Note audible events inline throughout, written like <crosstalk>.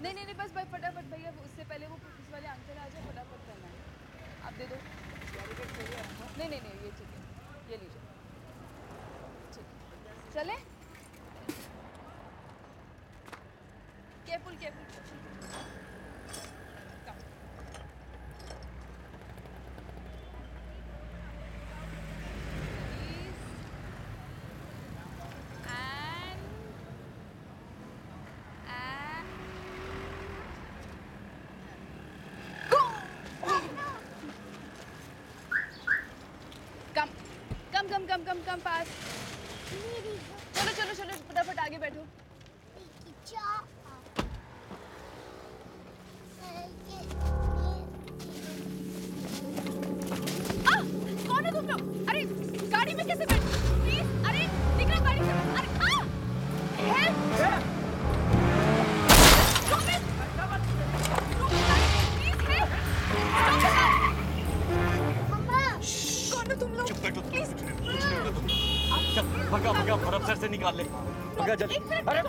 नहीं नहीं नहीं बस बस कम कम पास भगा जल्दी एक मिनट अरे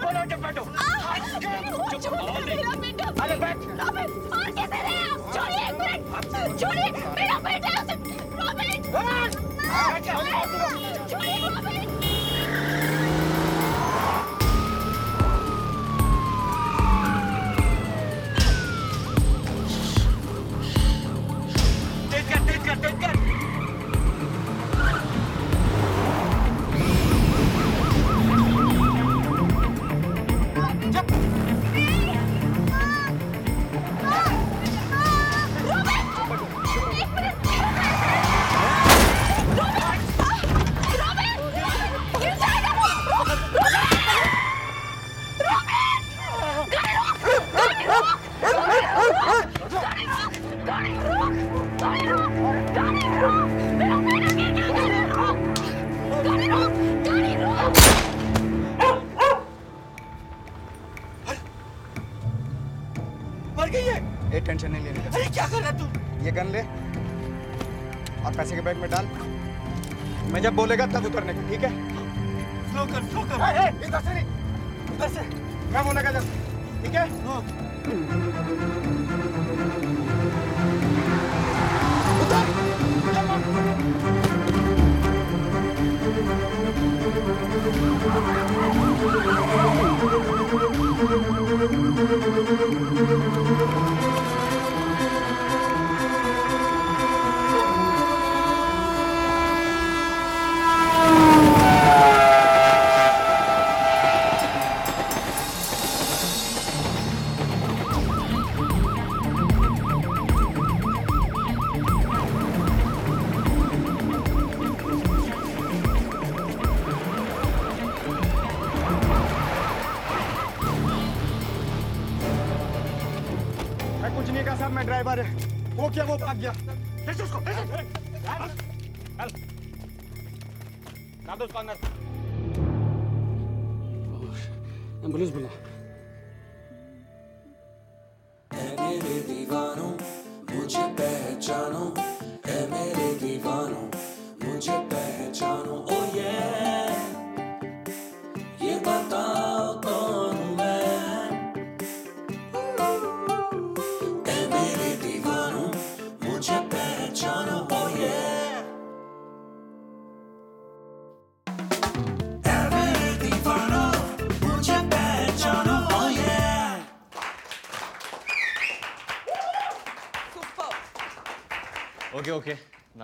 मैं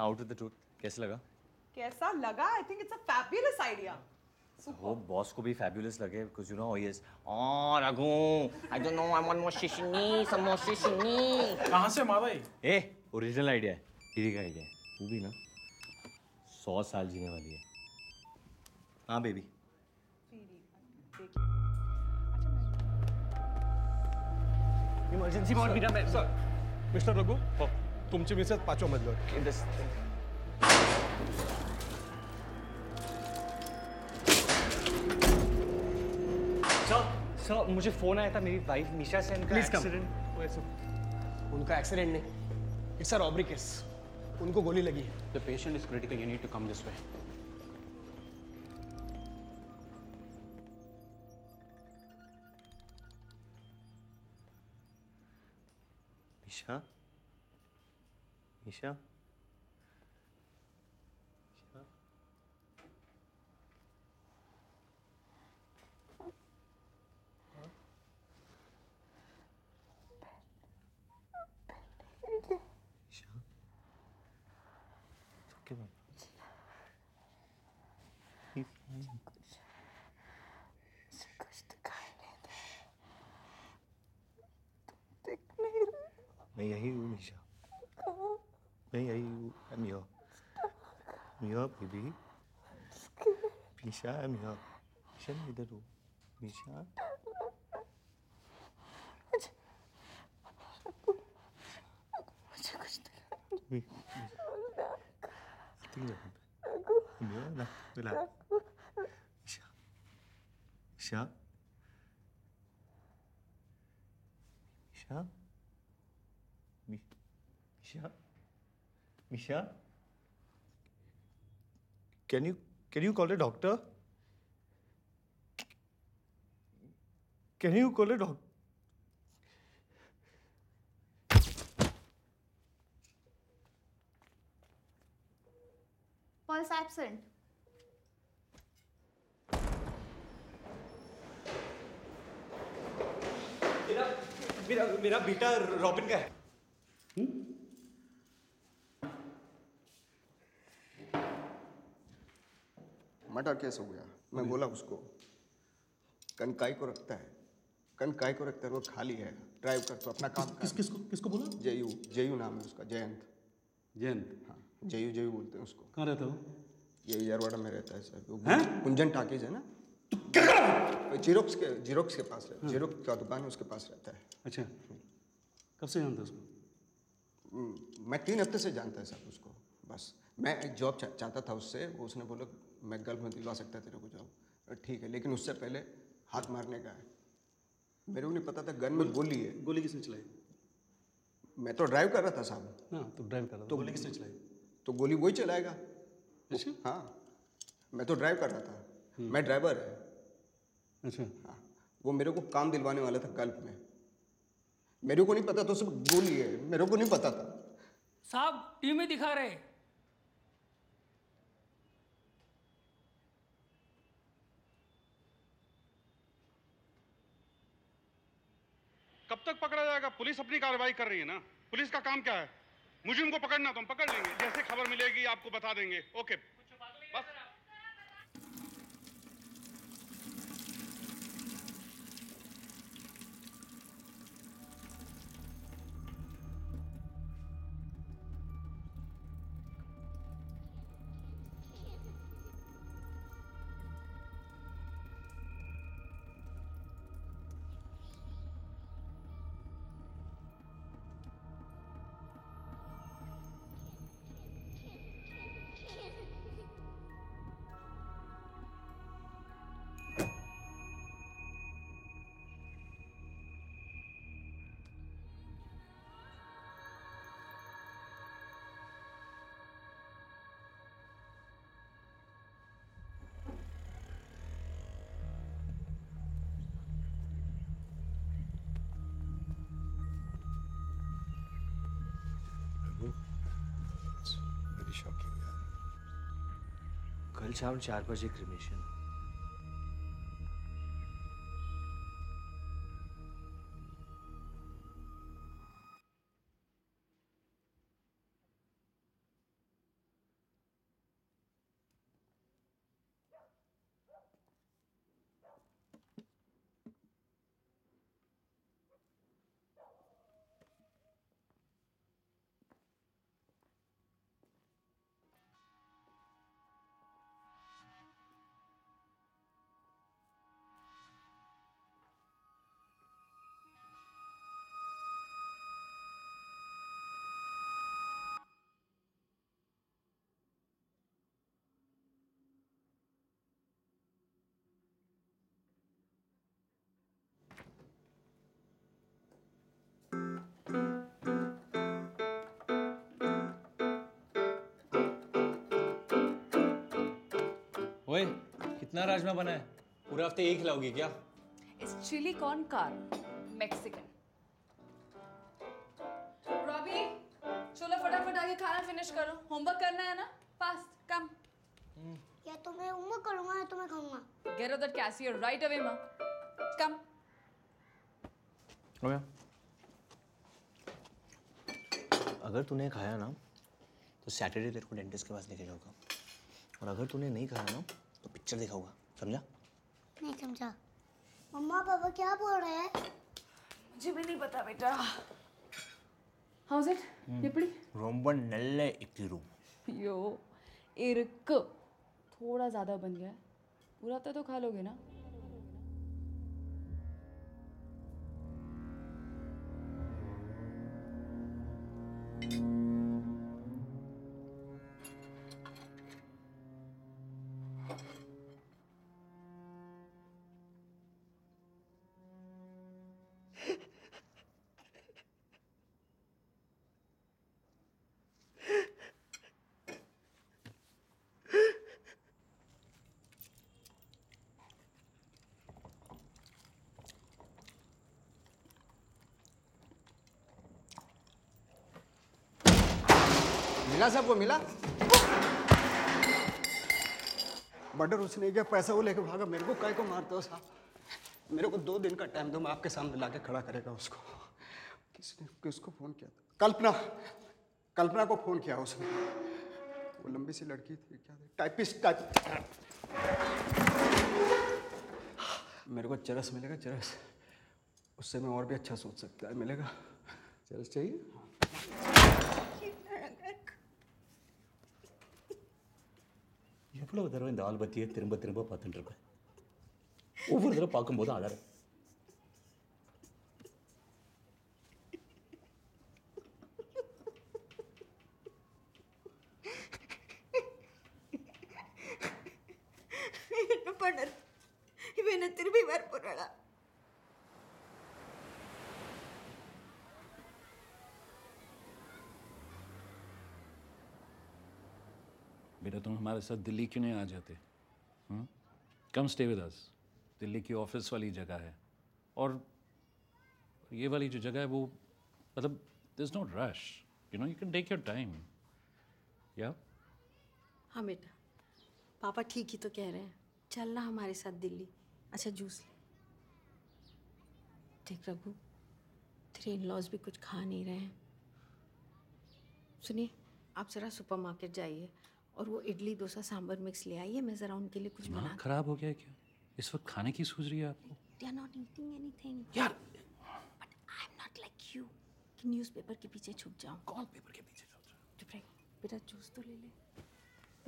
आउट विद द ट्रूथ कैसे लगा? कैसा लगा? I think it's a fabulous idea वो बॉस को भी फैबुलस लगे because you know he is oh Raghu I don't know I want more शिशनी some more शिशनी कहाँ से मावाई ए ओरिजिनल आइडिया है दीदी का आइडिया है? तू भी ना सौ साल जीने वाली है। हाँ बेबी इमर्जन्सी मोड बिना मैं सर मिस्टर रघु तुमची मिसेस पाचव्या मजल्यावर this सर सर मुझे फ़ोन आया था मेरी वाइफ निशा सेन का Please come. एक्सीडेंट उनका एक्सीडेंट नहीं. इट्स अ रॉबरी केस उनको गोली लगी है. The patient is critical. You need to come this way. Nisha? Michel? Michel? Michel? It's okay, Mom. He's fine. मैं यही हूँ निशा I'm here, baby. Misha, I'm here. Misha, इधर हो. Misha. Mi- Tinggal. I'm here. Nah, relax. Misha. Misha. Misha. Mi- Misha. Misha. Can you can you call a doctor? Can you call a doctor? Pulse absent. मेरा मेरा बेटा robin का है murder case हो गया। मैं बोला उसको कन काय को रखता है? कनकाई को रखता है? वो खाली है। ड्राइव कर तो अपना काम किस किसको किसको बोला? जयू जयू नाम है उसका जयंत। जयंत? हाँ जयू जयू बोलते हैं उसको। कहाँ रहता हो ये यरवाड़ा में रहता है सर। वो कुंजन टाकीज है ना? जीरोक्स के जीरोक्स के पास रहता है। जीरोक्स का दुकान है उसके पास रहता है। अच्छा। कब से जानते हो उसको? हम्म, मैं तीन हफ़्ते से जानता है साहब उसको। बस मैं एक जॉब चाहता था उससे वो उसने बोला मैं गल्फ में दिलवा सकता तेरे को जॉब ठीक है लेकिन उससे पहले हाथ मारने का है। मेरे को नहीं पता था गन में गोली है। गोली किसने चलाई? मैं तो ड्राइव कर रहा था साहब। हाँ तो ड्राइव कर रहा था। गोली किसने चलाई? तो गोली वही चलाएगा। अच्छा। हाँ मैं तो ड्राइव कर रहा था। मैं ड्राइवर है। अच्छा। हाँ वो मेरे को काम दिलवाने वाला था गल्फ में। मेरे को नहीं पता तो सिर्फ़ गोली है। मेरे को नहीं पता था। साहब टीवी में दिखा रहे कब तक पकड़ा जाएगा? पुलिस अपनी कार्रवाई कर रही है ना? पुलिस का काम क्या है? मुझे को पकड़ना तो हम पकड़ लेंगे। जैसे खबर मिलेगी आपको बता देंगे। ओके बस। कल शाम चार बजे क्रिमेशन ओए कितना राजमा बना है? पूरे हफ़्ते एक खिलाओगी क्या? It's chili con carne, Mexican. Robbie, चलो फटाफट आगे खाना फिनिश करो। होमवर्क करना है ना? फास्ट कम या तो मैं उम्र करूँगा या तो मैं खाऊँगा। Get out that cashier right away माँ कम ओया अगर तूने खाया ना तो सैटरडे तेरे को डेंटिस्ट के पास लेके जाऊँगा। और अगर तूने नहीं खाया ना तो पिक्चर दिखाऊंगा समझा नहीं समझा मम्मा पापा क्या बोल रहे हैं मुझे भी नहीं पता बेटा How's it? எப்படி ரொம்ப நல்ல இக்கிரு यो इरक थोड़ा ज़्यादा बन गया है पूरा हफ्ता तो खा लोगे ना मिला सबको मिला? मर्डर उसने किया पैसा वो लेके भागा, मेरे को काय को मारते हो साहब? मेरे को दो दिन का टाइम दो, मैं आपके सामने लाके खड़ा करेगा उसको। किसने, किसको फ़ोन किया था? कल्पना। कल्पना को फ़ोन किया उसने। वो लंबी सी लड़की थी, क्या थी? टाइपिस्ट टाइप मेरे को चरस मिलेगा, चरस। उससे मैं और भी अच्छा सोच सकता है, मिलेगा। चरस चाहिए? எவ்வளவு தடவை இந்த ஆல்பத்தியை திரும்ப திரும்ப பார்த்துட்டு இருப்பேன். ஒவ்வொரு தடவை பார்க்கும்போது அழறேன். हमारे साथ दिल्ली क्यों नहीं आ जाते? Come stay with us Delhi की ऑफ़िस वाली जगह है। और ये वाली जो जगह है वो मतलब this no rush you know you can take your time या हाँ बेटा। पापा ठीक ही तो कह रहे हैं। चलना हमारे साथ दिल्ली। अच्छा जूस ले। देख रघु, तेरे इन लॉज भी कुछ खा नहीं रहे हैं। सुनिए, आप ज़रा सुपरमार्केट जाइए। और वो इडली डोसा सांभर मिक्स ले आई है मैं ज़रा उनके लिए कुछ बना खराब हो गया क्या? इस वक्त खाने की सूझ रही है आपको? They are not eating anything यार! But I am not like you कि न्यूज़पेपर के पीछे छुप जाऊँ। कौन पेपर के पीछे छुप जाऊँ? चुप रह बेटा जूस तो ले ले।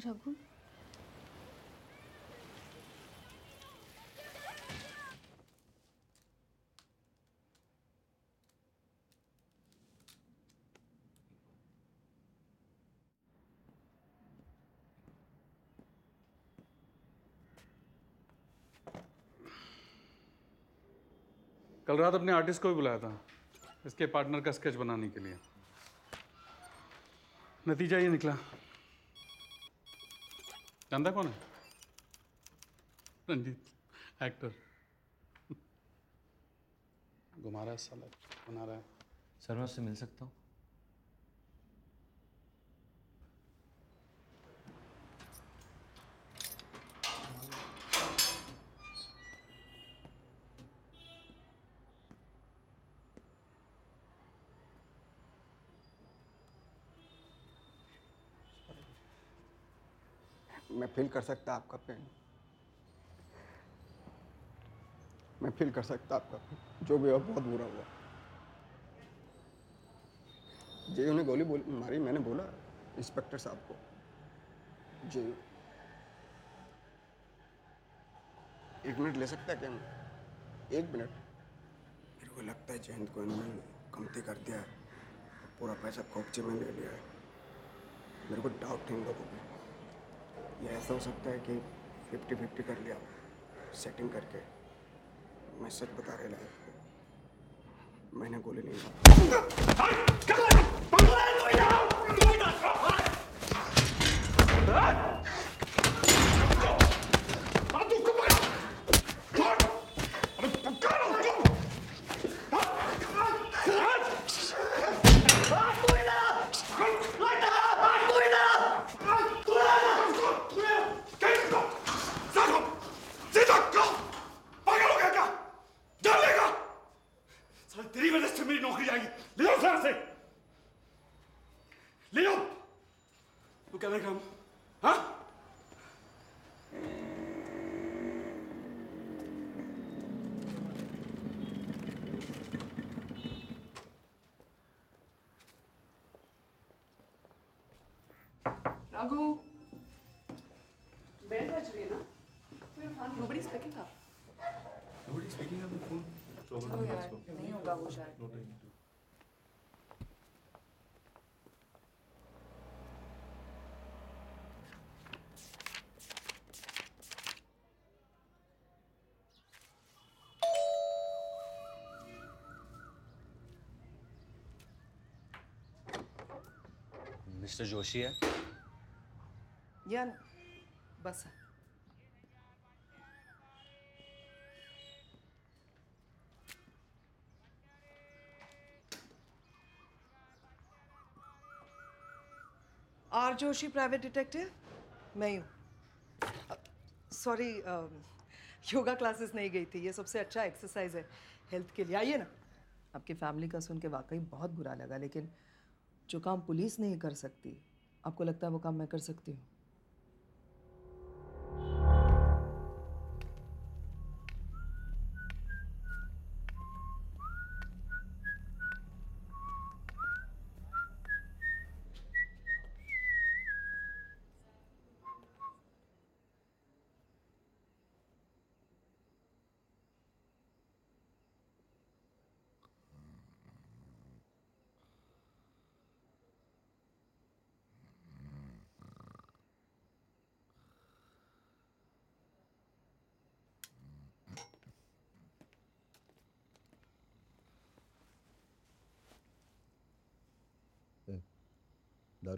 रघु? कल रात अपने आर्टिस्ट को भी बुलाया था, इसके पार्टनर का स्केच बनाने के लिए। नतीजा ये निकला। जानता कौन है? रंजीत एक्टर घुमा रहा है साला, बना रहा है। सर, मैं उससे मिल सकता हूँ? फील कर सकता आपका पेन मैं फील कर सकता आपका pain। जो भी हुआ, बहुत बुरा हुआ। जी उन्हें गोली बोली, मारी, मैंने बोला इंस्पेक्टर साहब को। जी एक मिनट ले सकता है क्या मैं? एक मिनट। मेरे को लगता है जयंत को इन्होंने कमती कर दिया है। पूरा पैसा कॉपचे में ले लिया है। मेरे को डाउट है इन लोगों ये ऐसा हो सकता है कि फिफ्टी फिफ्टी कर लिया सेटिंग करके। मैं सच बता रहे है मैंने गोली नहीं मारी तेरी वजह से मेरी नौकरी जाएगी ले जाओ सर से ले जाओ तू क्या देख हम हाँ Raghu. Bell बज रही है ना? We're fine. Nobody's picking up. Nobody's picking up the phone. Oh यार, नहीं होगा वो शायद. मिस्टर जोशी है? या बस। है. आर जोशी प्राइवेट डिटेक्टिव मैं हूँ सॉरी योगा क्लासेस नहीं गई थी। ये सबसे अच्छा एक्सरसाइज है हेल्थ के लिए। आइए ना। आपकी फैमिली का सुन के वाकई बहुत बुरा लगा, लेकिन जो काम पुलिस नहीं कर सकती, आपको लगता है वो काम मैं कर सकती हूँ?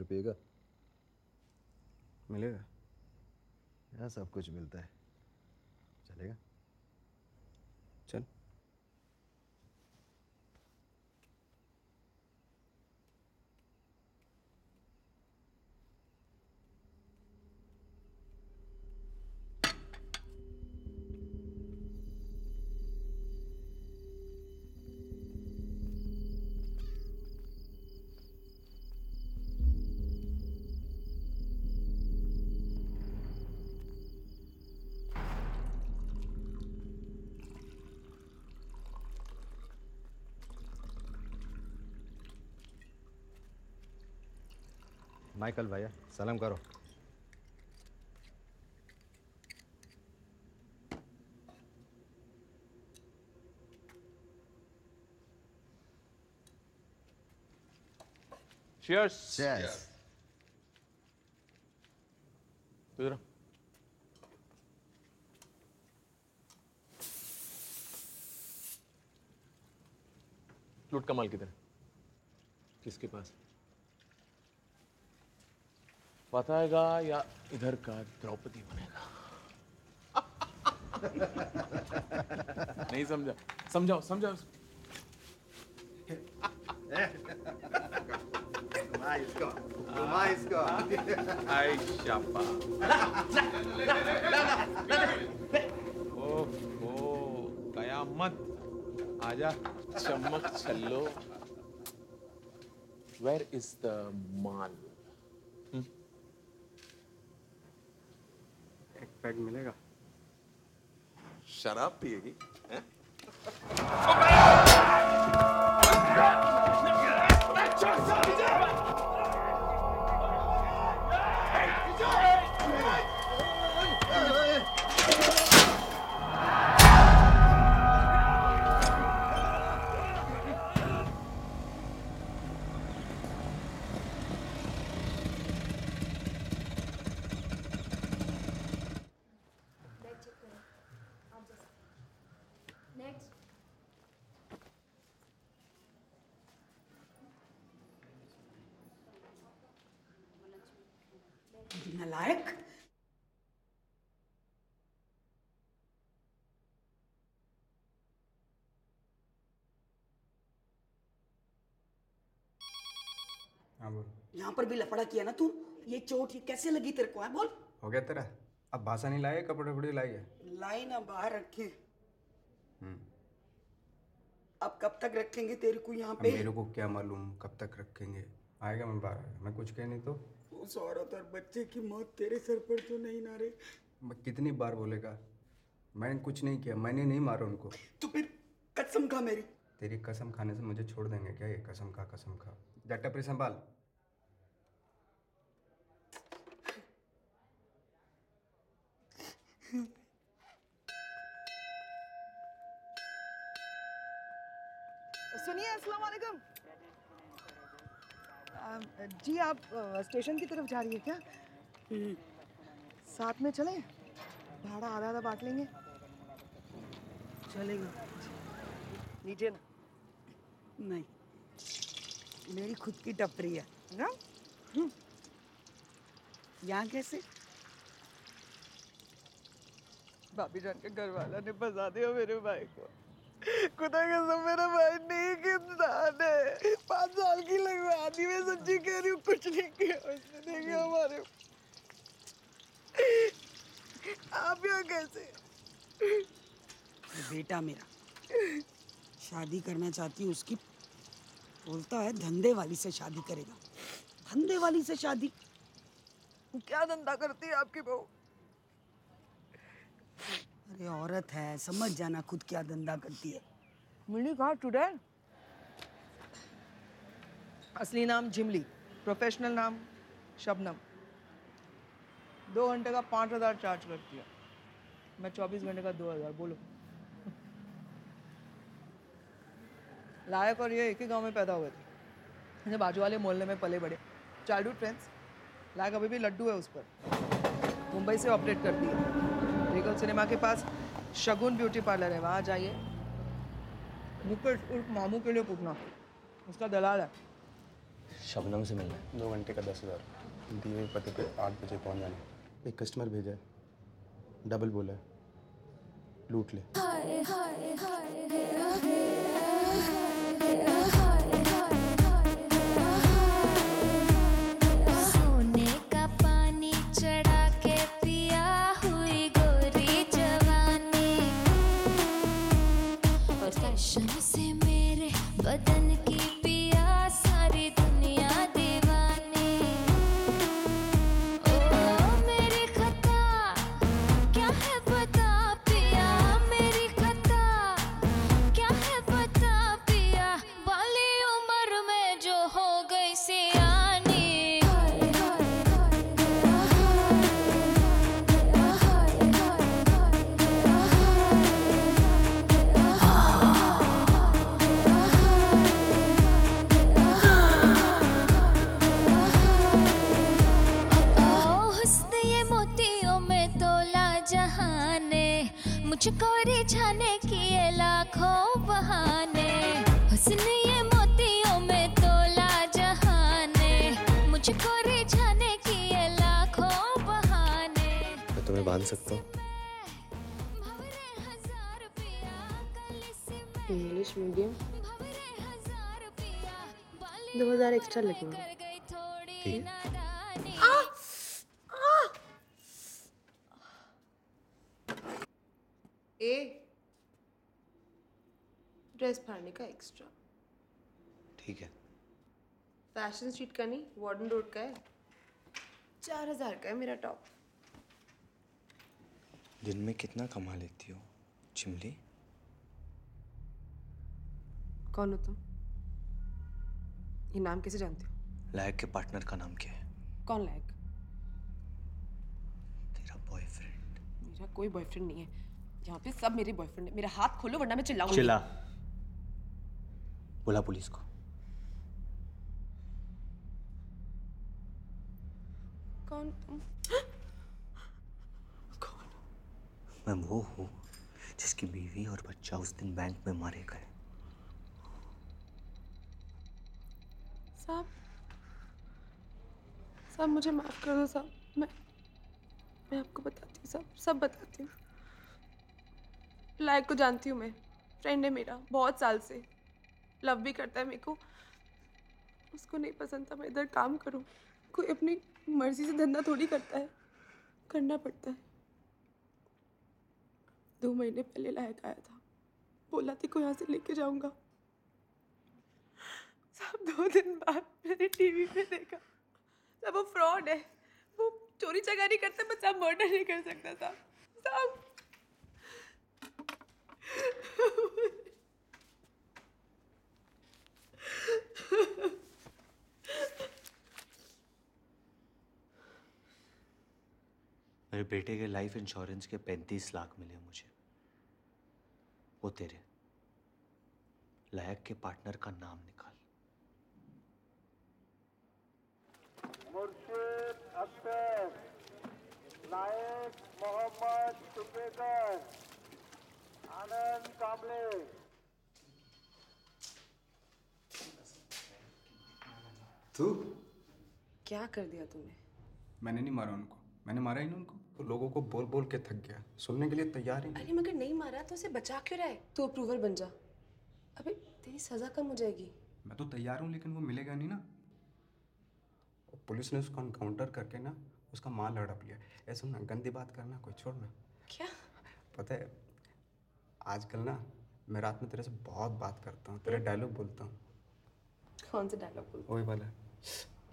दारू का। मिलेगा? यहाँ सब कुछ मिलता है। चलेगा? माइकल भैया सलाम करो Cheers. Cheers. इधर आ। लूट कमाल किधर है? किसके पास बताएगा या इधर का द्रौपदी बनेगा? नहीं समझा। समझाओ समझाओ। इसको इसको आई शापा ओहो कयामत। आजा चमक छल्लो। वेयर इज़ द माल पैक मिलेगा। शराब पिएगी यहाँ पर भी लफड़ा किया ना तू? ये चोट ये कैसे लगी तेरे को है? बोल। हो गया तेरा? अब भाषा नहीं लाए कपड़े वपड़े लाइए लाई ना बाहर रखे। अब कब तक रखेंगे तेरे को यहाँ पे? मेरे को क्या मालूम कब तक रखेंगे? आएगा मैं बाहर मैं कुछ कह नहीं तो। उस औरत और बच्चे की मौत तेरे सर पर तो नहीं ना रे। मैं कितनी बार बोलेगा? मैंने कुछ नहीं किया मैंने नहीं मारा उनको। तो फिर कसम खा मेरी। तेरी कसम खाने से मुझे छोड़ देंगे क्या ये? कसम खा कसम खा। जा टपरी संभाल। सुनिए अस्सलाम वालेकुम। जी आप स्टेशन की तरफ़ जा रही है क्या? साथ में चलें? भाड़ा आधा आधा बांट लेंगे। चलेगा। लीजिए ना। नहीं। मेरी खुद की टपरी है। ना? यहाँ कैसे? भाभी जान के घर वाला ने फंसा दिया मेरे भाई को। खुदा कसम मेरा भाई नेक इंसान है। पाँच साल की लगवा दी मैं सच्ची कह रही हूँ कुछ नहीं किया उसने। देखा हमारे। आप यहाँ कैसे? बेटा मेरा शादी करना चाहती हूँ उसकी बोलता है धंधे वाली से शादी करेगा। धंधे वाली से शादी। क्या धंधा करती है आपकी बहू? अरे औरत है, समझ जाना खुद क्या धंधा करती है। मिली कहा, टुडे? असली नाम जिमली प्रोफेशनल नाम शबनम। दो घंटे का पाँच हज़ार चार्ज करती है। मैं चौबीस घंटे का दो हज़ार, बोलो। लायक और ये एक ही गाँव में पैदा हुए थे। ये बाजू वाले मोहल्ले में पले बड़े। चाइल्डहुड फ्रेंड्स लायक अभी भी लड्डू है उस पर। मुंबई से ऑपरेट करती है। रीगल सिनेमा के पास शगुन ब्यूटी पार्लर है वहाँ जाइए मुकेश उर्फ़ मामू के लिए पूछना उसका दलाल है शबनम से मिलना है दो घंटे का दस हज़ार दिए हुए पते पे आठ बजे पहुँच जाना एक कस्टमर भेजा है डबल बोला है लूट ले हाय हाय हाय सोने मेरे बदन की एक्स्ट्रा लगेंगे। ठीक है। ए ड्रेस फाड़ने का एक्स्ट्रा ठीक है। फ़ैशन स्ट्रीट का नहीं वार्डन रोड का है। चार हज़ार का है मेरा टॉप दिन में कितना कमा लेती हो चिमली? कौन हो तुम? ये नाम कैसे जानते हो? लायक के पार्टनर का नाम क्या है? कौन लायक? तेरा बॉयफ्रेंड मेरा कोई बॉयफ्रेंड नहीं है। यहाँ पे सब मेरे बॉयफ्रेंड है। मेरा हाथ खोलो वरना मैं चिल्लाऊँगी। चिल्ला। बोला पुलिस को। कौन तुम? मैं वो हूँ जिसकी बीवी और बच्चा उस दिन बैंक में मारे गए। साहब। साहब, मुझे माफ़ कर दो साहब। मैं मैं आपको बताती हूँ साहब, सब बताती हूँ। लायक को जानती हूँ मैं। फ्रेंड है मेरा, बहुत साल से। लव भी करता है मेरे को। उसको नहीं पसंद था, मैं इधर काम करूँ। कोई अपनी मर्ज़ी से धंधा थोड़ी करता है। करना पड़ता है। दो महीने पहले लायक आया था। बोला थी को यहाँ से लेके जाऊँगा। सब दो दिन बाद मैंने टीवी पे देखा। सब वो फ्रॉड है, वो चोरी चकारी करते बट मर्डर नहीं कर सकता था। सब। मेरे बेटे के लाइफ इंश्योरेंस के पैंतीस लाख मिले मुझे। वो तेरे। लायक के पार्टनर का नाम निकाल। मुर्शिद अख्तर नायक मोहम्मद सुपेकर आनंद कामले तू? क्या कर दिया तूने? मैंने नहीं मारा उनको। मैंने मारा ही नहीं उनको। तो लोगों को बोल बोल के थक गया। सुनने के लिए तैयार ही अरे मगर नहीं मारा तो उसे बचा क्यों रहा है? तू अप्रूवर बन जा। अबे तेरी सजा कम हो जाएगी? मैं तो तैयार हूँ लेकिन वो मिलेगा नहीं ना। पुलिस ने उसको एनकाउंटर करके ना उसका माल हड़प लिया। ऐसा ना गंदी बात करना कोई छोड़ ना। क्या? पता है आजकल ना मैं रात में तेरे से बहुत बात करता हूँ तेरे डायलॉग बोलता हूँ। कौन सा डायलॉग बोल वही वाला।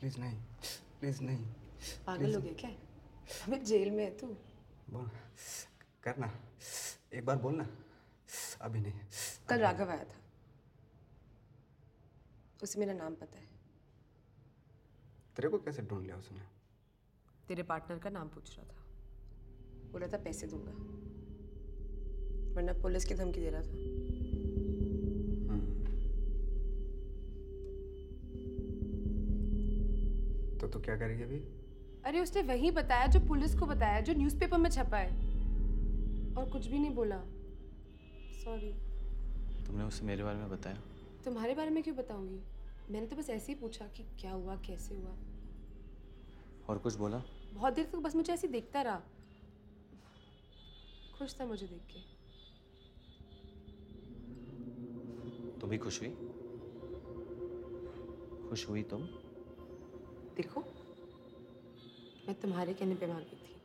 प्लीज़ नहीं प्लीज़ नहीं पागल हो गया क्या? अबे जेल में है तू। बोल करना। एक बार बोलना। अभी नहीं। कल राघव आया था। उसे मेरा नाम पता है। तेरे को कैसे ढूंढ लिया उसने? तेरे पार्टनर का नाम पूछ रहा था। बोला था पैसे दूँगा। वरना पुलिस की धमकी दे रहा था। तो तू क्या करेगी अभी? अरे उसने वही बताया जो पुलिस को बताया जो न्यूज़पेपर में छपा है। और कुछ भी नहीं बोला। सॉरी तुमने उसे मेरे बारे में बताया? तुम्हारे बारे में क्यों बताऊँगी? मैंने तो बस ऐसे ही पूछा कि क्या हुआ कैसे हुआ। और कुछ बोला? बहुत देर तक बस मुझे ऐसे देखता रहा। खुश था मुझे देख के। तुम भी खुश हुई? खुश हुई तुम? देखो मैं तुम्हारे कहने पे वहाँ गई थी।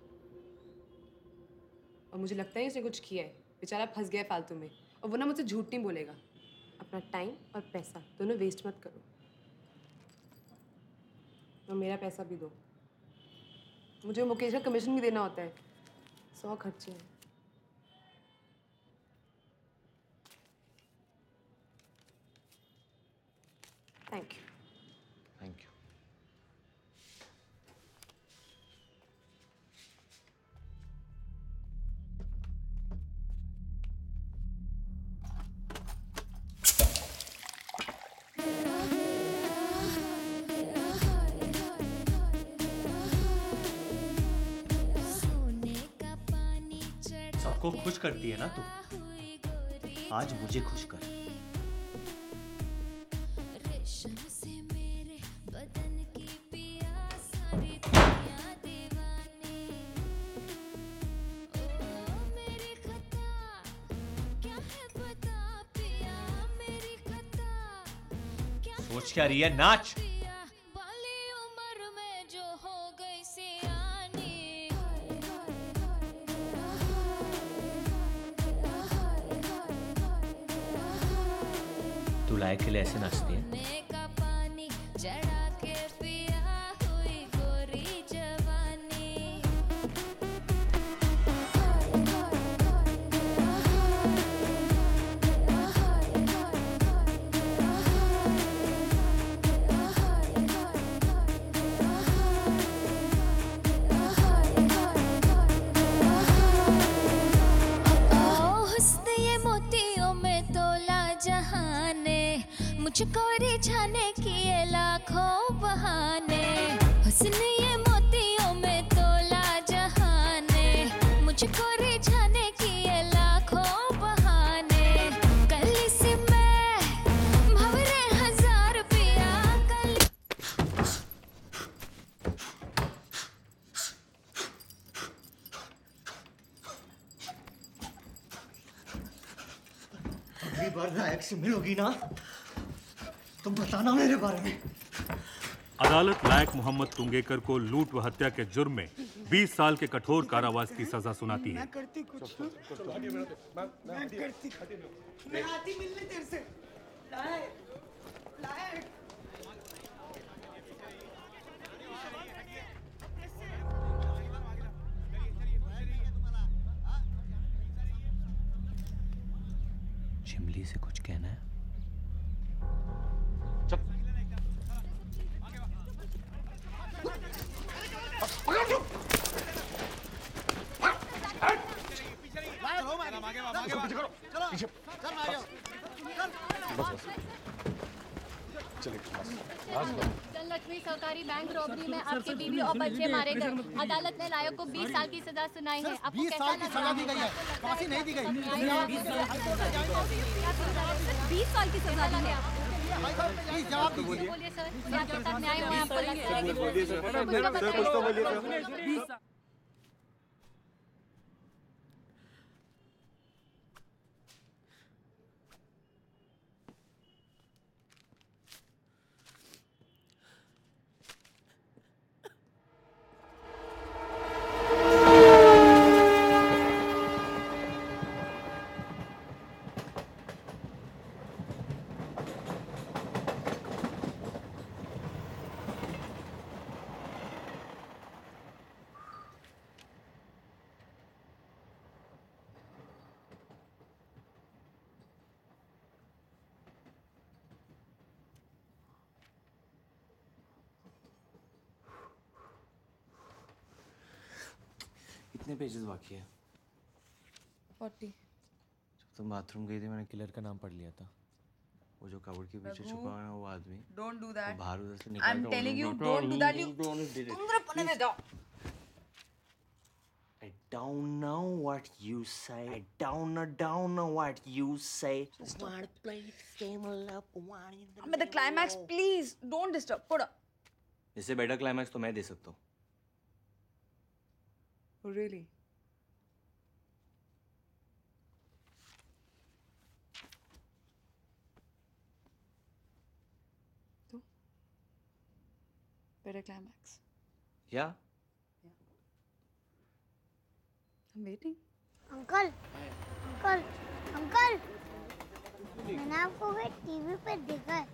और मुझे लगता है उसने कुछ किया है। बेचारा फंस गया फालतू में। और वो ना मुझसे झूठ नहीं बोलेगा। अपना टाइम और पैसा दोनों वेस्ट मत करो। और मेरा पैसा भी दो। मुझे मुकेश का कमीशन भी देना होता है। सौ खर्चे हैं। थैंक यू सबको खुश करती है ना तू? आज मुझे खुश कर। सोच क्या रही है? नाच। तू ना तुम बताना मेरे बारे में। अदालत लायक मोहम्मद तुंगेकर को लूट व हत्या के जुर्म में 20 साल के कठोर कारावास की सजा सुनाती है। करती कुछ मैं करती मैं आती मिलने तेरे से। लायक लायक शिमली से कुछ कहना है? लक्ष्मी सहकारी बैंक रॉबरी में आपके बीवी और बच्चे मारे गए। अदालत ने लायक को 20 साल की सजा सुनाई है। आपको कैसा लग? रहा है। फांसी नहीं दी गई। 20 साल की सजा लगे आपको बोलिए सर। कुछ तो बोलिए। सर। कितने पेजेस बाकी है? फोर्टी तुम बाथरूम गई थी मैंने किलर का नाम पढ़ लिया था। वो जो कवर के पीछे छुपा है वो आदमी। डोंट डू दैट बाहर उधर से निकल I am telling you don't do that you तुम जरा में जाओ. I don't know what you say. I don't know, don't know what you say. Smart place, came up one in the. I'm at the climax. Please don't disturb. इससे better climax तो मैं दे सकता हूँ। Oh, really? तो better climax. या I'm waiting. Uncle uncle uncle मैंने आपको वे TV पे देखा है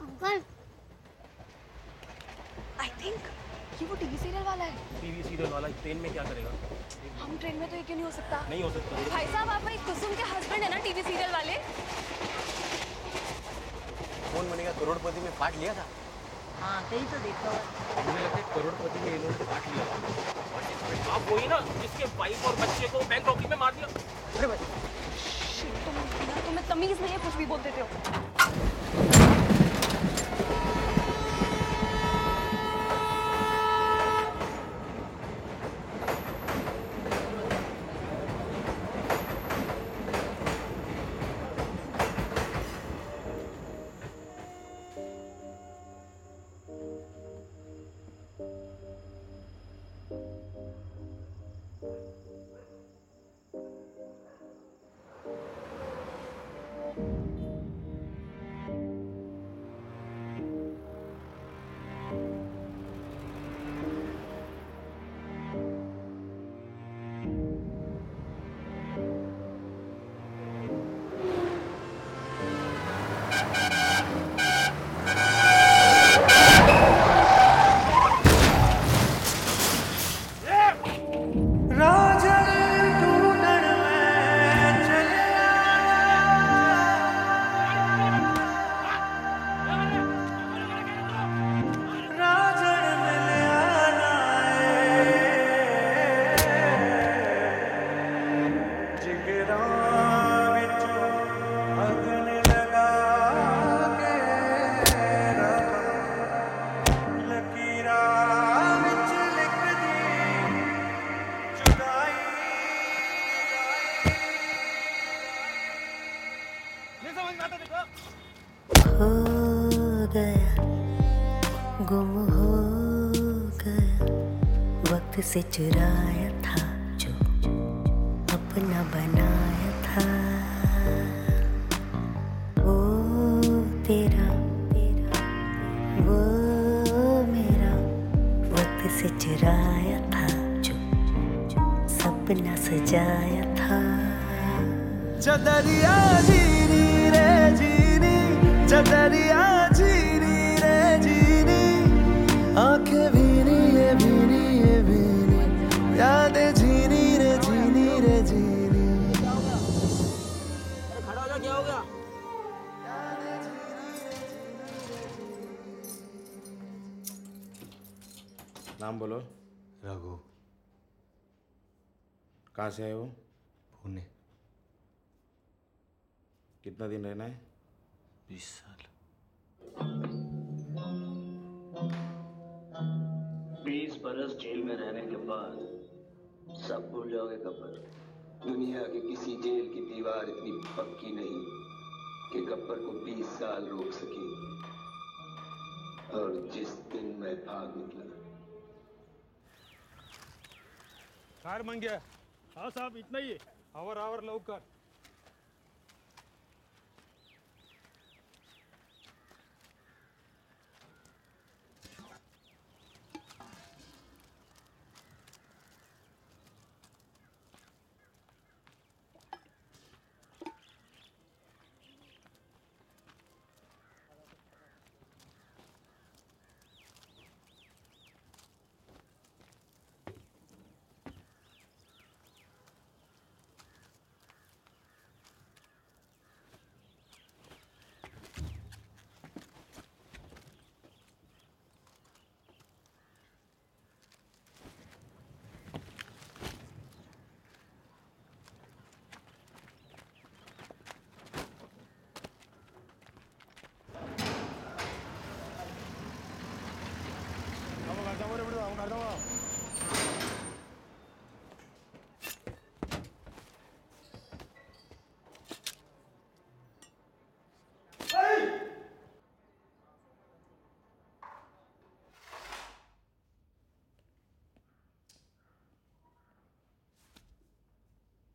अंकल I think ये वो टीवी सीरियल वाला है। टीवी सीरियल वाला ट्रेन में क्या करेगा? हम ट्रेन में तो ये क्यों नहीं हो सकता? नहीं हो सकता। भाई साहब आप एक कुसुम के हस्बैंड है ना टीवी सीरियल वाले? कौन बनेगा? करोड़पति में पार्ट लिया था? हाँ कहीं तो देखा मुझे लगता है करोड़पति में इन्होंने काट लिया आप वही ना जिसके वाइफ और बच्चे को बैंक रॉबरी में मार दिया। अरे भाई तुम तुम्हें तमीज नहीं है कुछ भी बोल देते हो। वक्त से चुराया बोलो। रघु। कहाँ से आए हो? पुणे। कितना दिन रहना है? बीस साल। बीस बरस जेल में रहने के बाद सब भूल जाओगे गब्बर। दुनिया की किसी जेल की दीवार इतनी पक्की नहीं कि गब्बर को बीस साल रोक सके। और जिस दिन मैं भाग निकला कार मग हाँ साहब इतना ही। आवर आवर लवकर।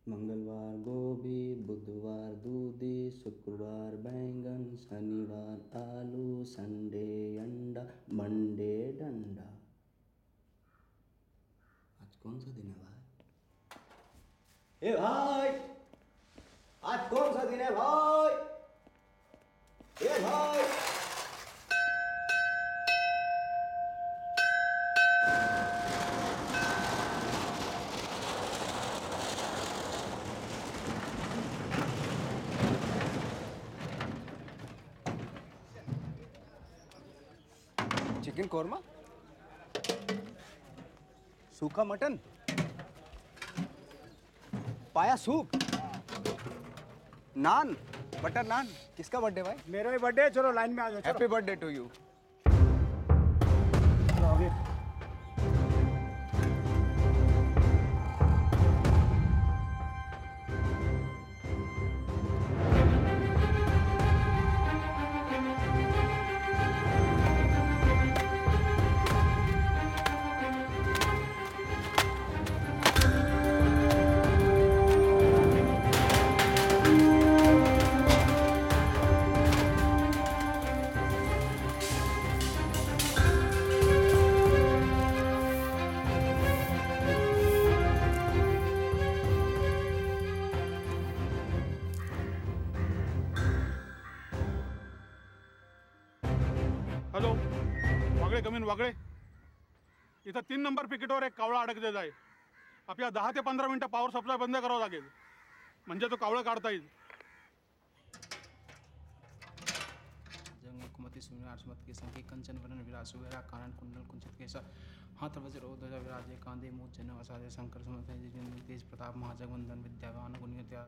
मंगलवार गोभी, बुधवार दूधी, शुक्रवार बैंगन, शनिवार आलू, संडे अंडा, मंडे डंडा। आज कौन सा दिन है भाई? ए भाई, आज कौन सा दिन है भाई? ए भाई चिकन कोरमा? सूखा मटन? पाया सूप? नान? बटर नान? किसका बर्थडे भाई? मेरा ही बर्थडे चलो लाइन में आ जाओ happy birthday to you number एक कावळा अडकलेला आहे. आपल्या दहा ते पंधरा मिनटं पॉवर सप्लाय बंद करावं लागेल. म्हणजे तो कावळा काढता येईल. जंग कुमति सुमिर आसमत के संग कंचन वरण विरासु वेरा कानन कुंडल कुंचित केसा हाथ वज्र ओ विराजे कांधे मुझ जन असादे शंकर समत तेज प्रताप महाजगवंदन विद्यावान गुणित्या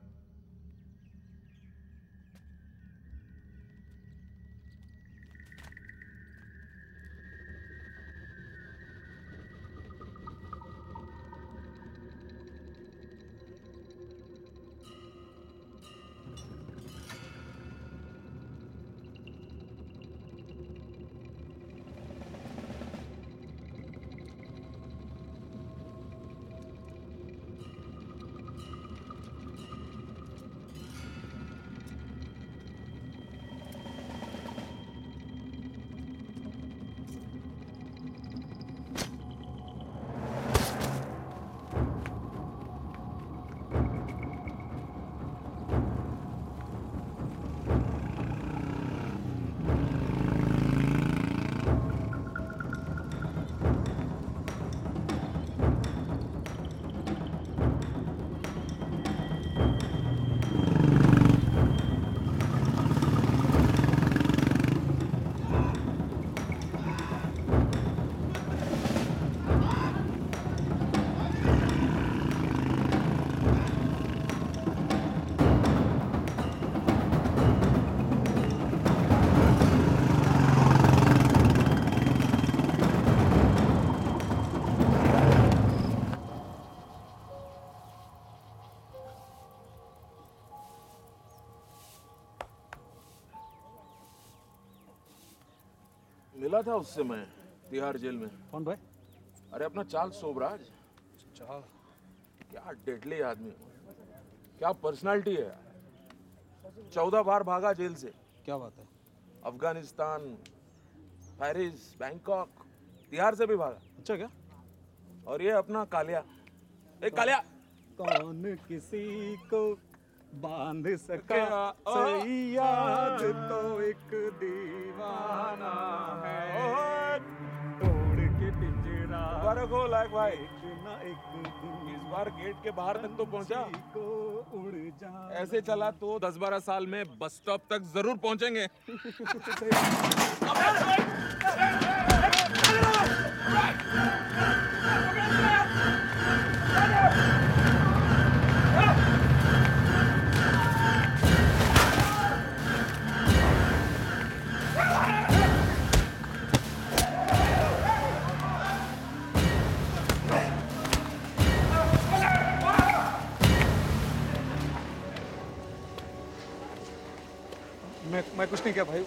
मिला था उससे मैं तिहाड़ जेल में। कौन भाई? अरे अपना चाल सोबराज। चाल? क्या डेडली आदमी क्या पर्सनालिटी है चौदह बार भागा जेल से। क्या बात है? अफ़गानिस्तान पेरिस बैंकॉक तिहाड़ से भी भागा। अच्छा क्या? और ये अपना कालिया। ए कालिया। कौन किसी को बाँध सका। सही याद तो एक दीवाना है। तोड़ के पिंजरा। हो लायक भाई। ना एक इस बार गेट के बाहर तक तो पहुँचा। को उड़ जा। ऐसे चला तो दस बारह साल में बस स्टॉप तक ज़रूर पहुँचेंगे। <laughs> मैं मैं कुछ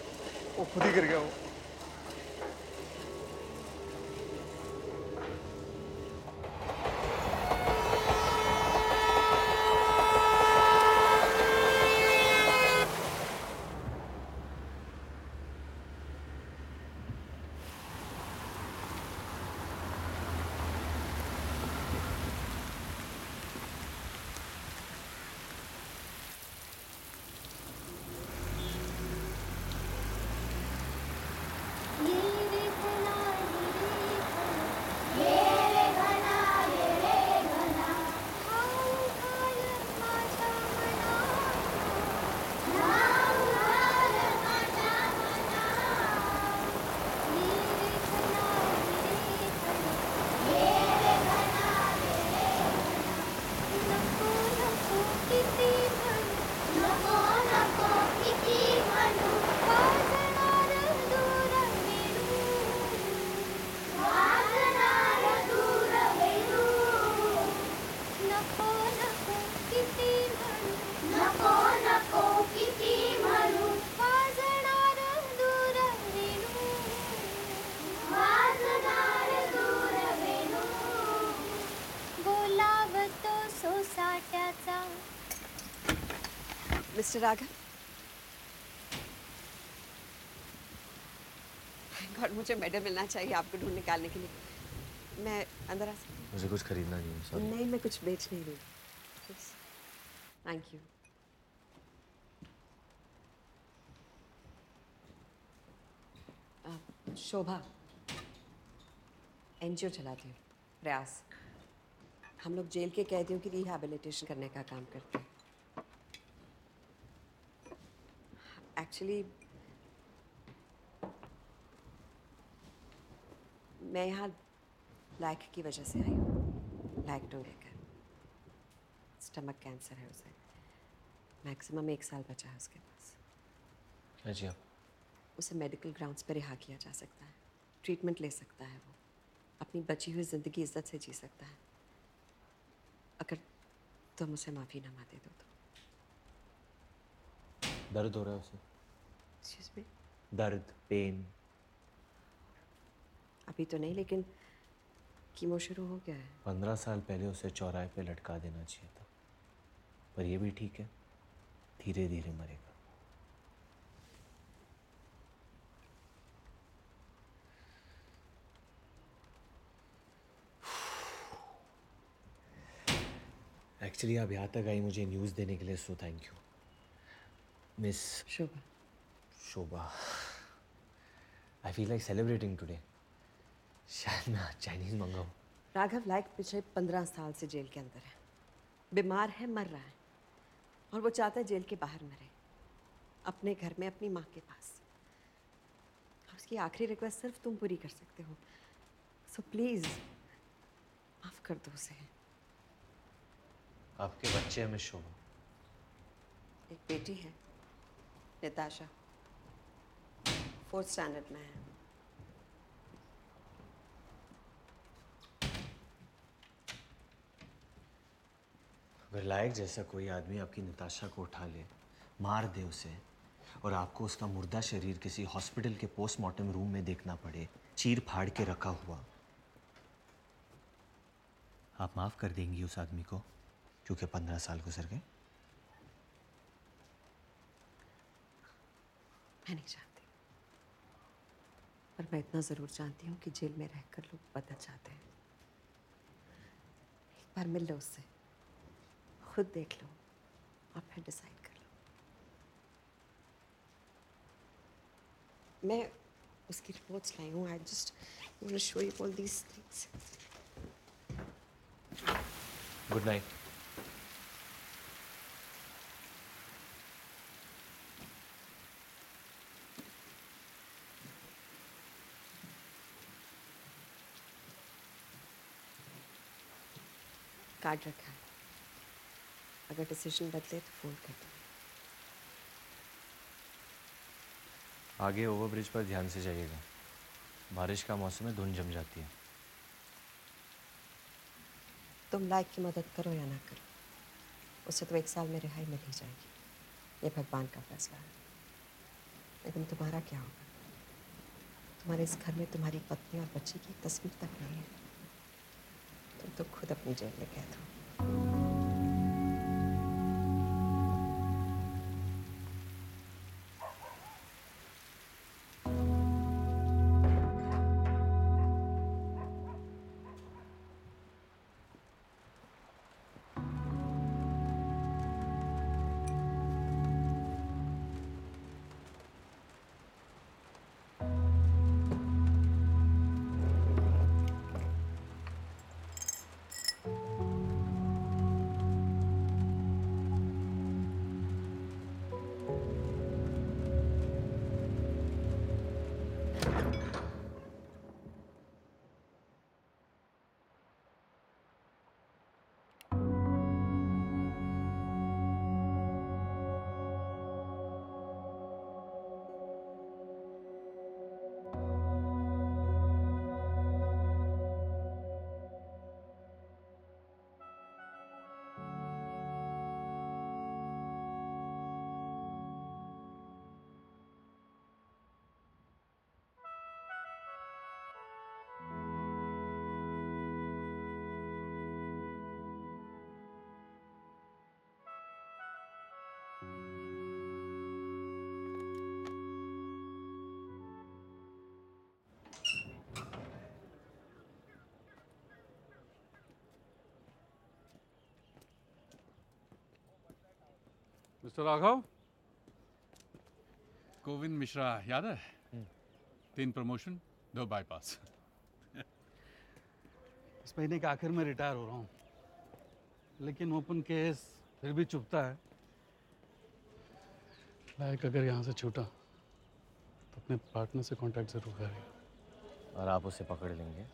मिस्टर राघव गॉड मुझे मेडल मिलना चाहिए आपको ढूंढ निकालने के लिए। मैं अंदर आ सकती मुझे कुछ खरीदना नहीं है नहीं मैं कुछ बेच नहीं रही। थैंक यू शोभा एनजीओ चलाती हूँ। प्रयास। हम लोग जेल के कैदियों की रिहेबिलिटेशन करने का काम करते हैं। एक्चुअली मैं यहाँ लायक की वजह से आई हूँ। टू लेकर। स्टमक कैंसर है उसे। मैक्सिमम एक साल बचा है उसके पास। क्या जी आप उसे मेडिकल ग्राउंड्स पर रिहा किया जा सकता है। ट्रीटमेंट ले सकता है वो। अपनी बची हुई ज़िंदगी इज़्ज़त से जी सकता है। अगर तुम उसे माफ़ी ना दो तो दर्द हो रहा है उसे? Excuse me? दर्द पेन अभी तो नहीं लेकिन कीमो शुरू हो गया है। पंद्रह साल पहले उसे चौराहे पे लटका देना चाहिए था। पर ये भी ठीक है धीरे धीरे मरेगा। एक्चुअली आप यहाँ तक आई मुझे न्यूज़ देने के लिए so thank you miss Shobha. Shobha. I feel like celebrating today शायद मैं चाइनीज़ मंगाऊँ राघव लायक पिछले पंद्रह साल से जेल के अंदर है। बीमार है मर रहा है। और वो चाहता है जेल के बाहर मरे। अपने घर में अपनी माँ के पास। उसकी आखिरी रिक्वेस्ट सिर्फ़ तुम पूरी कर सकते हो। सो प्लीज़ माफ़ कर दो उसे। आपके बच्चे हैं मिस शोभा। एक बेटी है निताशा। फोर्थ स्टैंडर्ड में है। अगर लायक जैसा कोई आदमी आपकी निताशा को उठा ले मार दे उसे और आपको उसका मुर्दा शरीर किसी हॉस्पिटल के पोस्टमार्टम रूम में देखना पड़े चीर फाड़ के रखा हुआ आप माफ़ कर देंगी उस आदमी को। क्योंकि पंद्रह साल गुजर गए। मैं नहीं जानती। पर मैं इतना ज़रूर जानती हूँ कि जेल में रहकर लोग बदल जाते हैं। एक बार मिल लो उससे। खुद देख लो। और फिर डिसाइड कर लो। मैं उसकी रिपोर्ट्स लाई हूँ। I just show you all these things good night card रखा है। अगर डिसीज़न बदले तो फ़ोन कर दो आगे ओवरब्रिज पर ध्यान से जाइएगा। बारिश का मौसम है धुंध जम जाती है। तुम लाइक की मदद करो या ना करो। उसे तो एक साल में रिहाई मिल ही जाएगी। ये भगवान का फैसला है। लेकिन तुम्हारा क्या होगा? तुम्हारे इस घर में तुम्हारी पत्नी और बच्चे की तस्वीर तक नहीं है। तुम तो खुद अपनी जेल में कह हो मिस्टर राघव गोविंद मिश्रा याद है तीन प्रमोशन दो बाईपास इस महीने के आखिर में रिटायर हो रहा हूँ। लेकिन ओपन केस फिर भी चुपता है। लायक अगर यहाँ से छूटा तो अपने पार्टनर से कांटेक्ट ज़रूर करेगा। और आप उसे पकड़ लेंगे।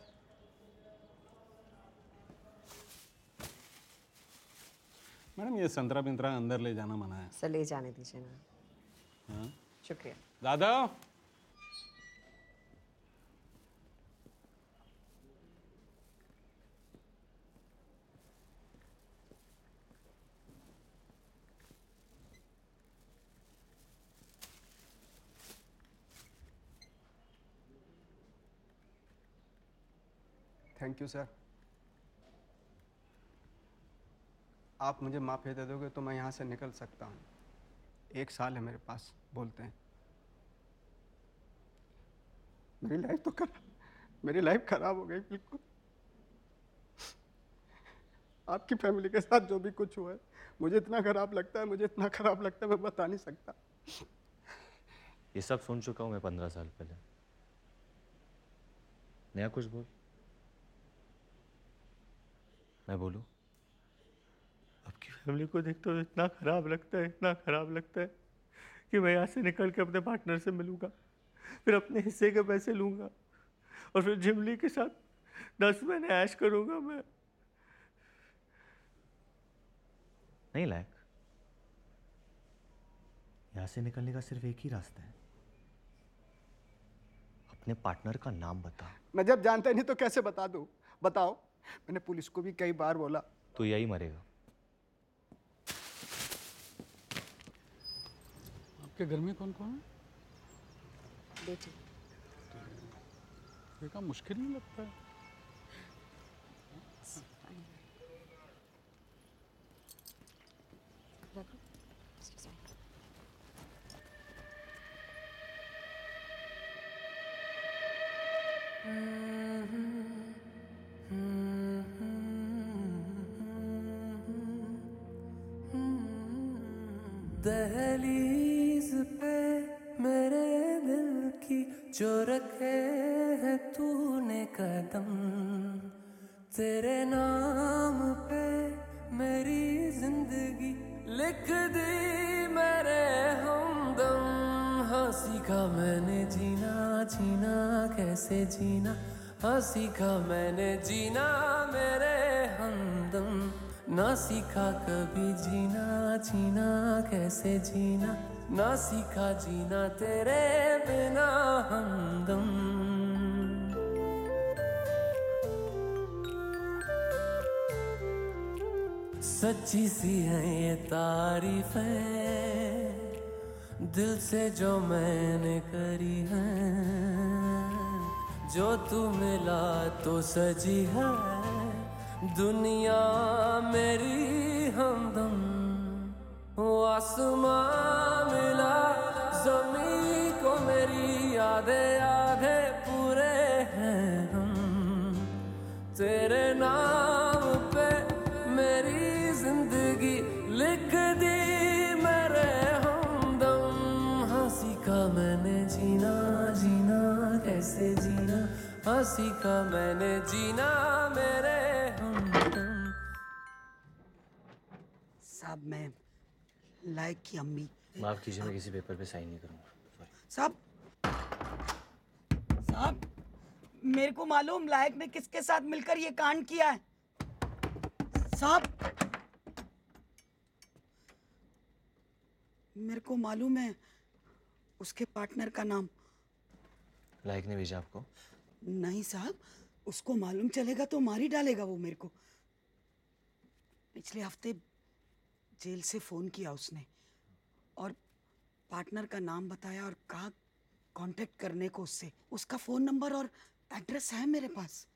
मैडम ये संतरा बिंतरा अंदर ले जाना मना है। सर ले जाने दीजिए ना। हाँ? शुक्रिया। दादा! थैंक यू सर आप मुझे माफ़ी दे दोगे तो मैं यहाँ से निकल सकता हूँ। एक साल है मेरे पास, बोलते हैं। मेरी लाइफ तो कर मेरी लाइफ खराब हो गई, बिल्कुल। आपकी फैमिली के साथ जो भी कुछ हुआ है, मुझे इतना खराब लगता है, मुझे इतना खराब लगता है, मैं बता नहीं सकता। ये सब सुन चुका हूँ मैं पंद्रह साल पहले। नया कुछ बोल। मैं बोलूँ? फैमिली को देखते हुए इतना खराब लगता है इतना खराब लगता है कि मैं यहाँ से निकल के अपने पार्टनर से मिलूँगा फिर अपने हिस्से के पैसे लूँगा और फिर झिमली के साथ दस महीने ऐश करूँगा मैं। नहीं लायक। यहाँ से निकलने का सिर्फ़ एक ही रास्ता है। अपने पार्टनर का नाम बता। मैं जब जानता नहीं तो कैसे बता दूँ? बताओ। मैंने पुलिस को भी कई बार बोला। तो यही मरेगा। आपके घर में कौन कौन है? बेटी। ये काम मुश्किल नहीं लगता है। सीखा मैंने जीना मेरे हमदम। ना सीखा कभी जीना जीना कैसे जीना? ना सीखा जीना तेरे बिना हमदम। सच्ची सी है ये तारीफ़ है दिल से जो मैंने करी है। जो तू मिला तो सजी है दुनिया मेरी हमदम। आसमां मिला जमी को मेरी यादें आधे पूरे हैं हम। तेरे नाम पे मेरी ज़िंदगी लिख दी मेरे हमदम। हाँ का मैंने जीना जीना कैसे जीना हाँ सीखा मैंने जीना मेरे हमदम साहब मैं लायक की अम्मी। माफ़ कीजिए मैं किसी पेपर पे साइन नहीं करूँगा। साहब साहब मेरे को मालूम लायक ने किसके साथ मिलकर ये कांड किया है। साहब मेरे को मालूम है उसके पार्टनर का नाम। लायक ने भेजा आपको? नहीं साहब उसको मालूम चलेगा तो मार ही डालेगा वो मेरे को। पिछले हफ़्ते जेल से फ़ोन किया उसने और पार्टनर का नाम बताया और कहा कांटेक्ट करने को उससे। उसका फ़ोन नंबर और एड्रेस है मेरे पास।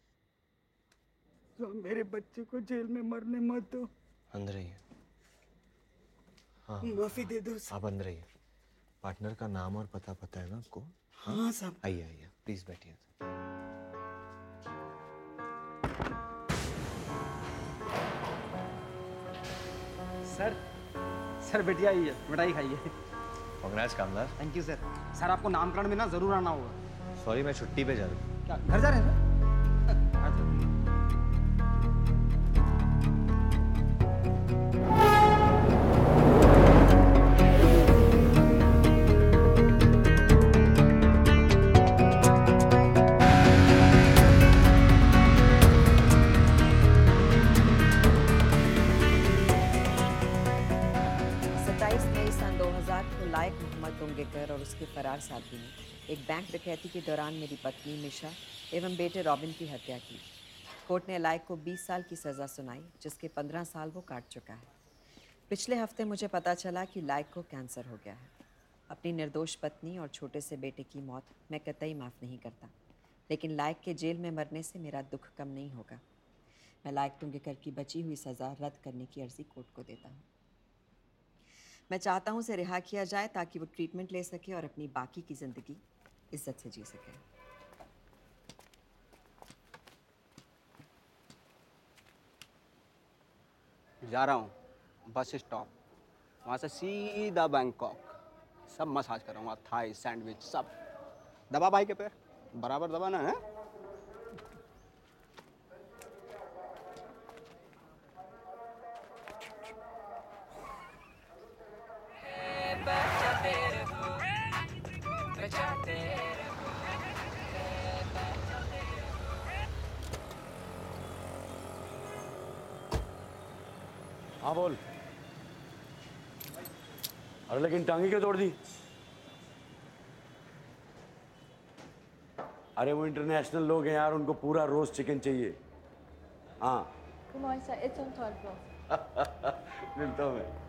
तो मेरे बच्चे को जेल में मरने मत दो। अंदर आइए। हाँ। माफ़ी दे दो आप अंदर आइए। पार्टनर का नाम और पता पता है ना आपको? हाँ? साहब। आइए आइए। प्लीज़ बैठिए। सर सर बिटिया आई है मिठाई खाइए। कांग्रेस कामदार। थैंक यू सर सर आपको नामकरण में ना ज़रूर आना होगा। सॉरी मैं छुट्टी पे जा रहा हूँ। क्या घर जा रहे हैं सर फरार ने एक बैंक डकैती के दौरान मेरी पत्नी मिशा एवं बेटे रॉबिन की हत्या की। कोर्ट ने लायक को 20 साल की सज़ा सुनाई, जिसके 15 साल वो काट चुका है। पिछले हफ़्ते मुझे पता चला कि लायक को कैंसर हो गया है। अपनी निर्दोष पत्नी और छोटे से बेटे की मौत मैं कतई माफ़ नहीं करता। लेकिन लायक के जेल में मरने से मेरा दुख कम नहीं होगा। मैं लायक टुंगेकर की बची हुई सज़ा रद्द करने की अर्जी कोर्ट को देता हूँ। मैं चाहता हूँ उसे रिहा किया जाए ताकि वो ट्रीटमेंट ले सके और अपनी बाकी की ज़िंदगी इज़्ज़त से जी सके। जा रहा हूँ। Bus stop. वहाँ से सीधा बैंकॉक। सब मसाज करूँगा थाई, सैंडविच, सब। दबा भाई के पे बराबर दबाना हाँ? अरे लेकिन टांगी क्यों तोड़ दी? अरे वो इंटरनेशनल लोग हैं यार उनको पूरा रोस्ट चिकन चाहिए। हाँ. <laughs> मिलता हूँ मैं।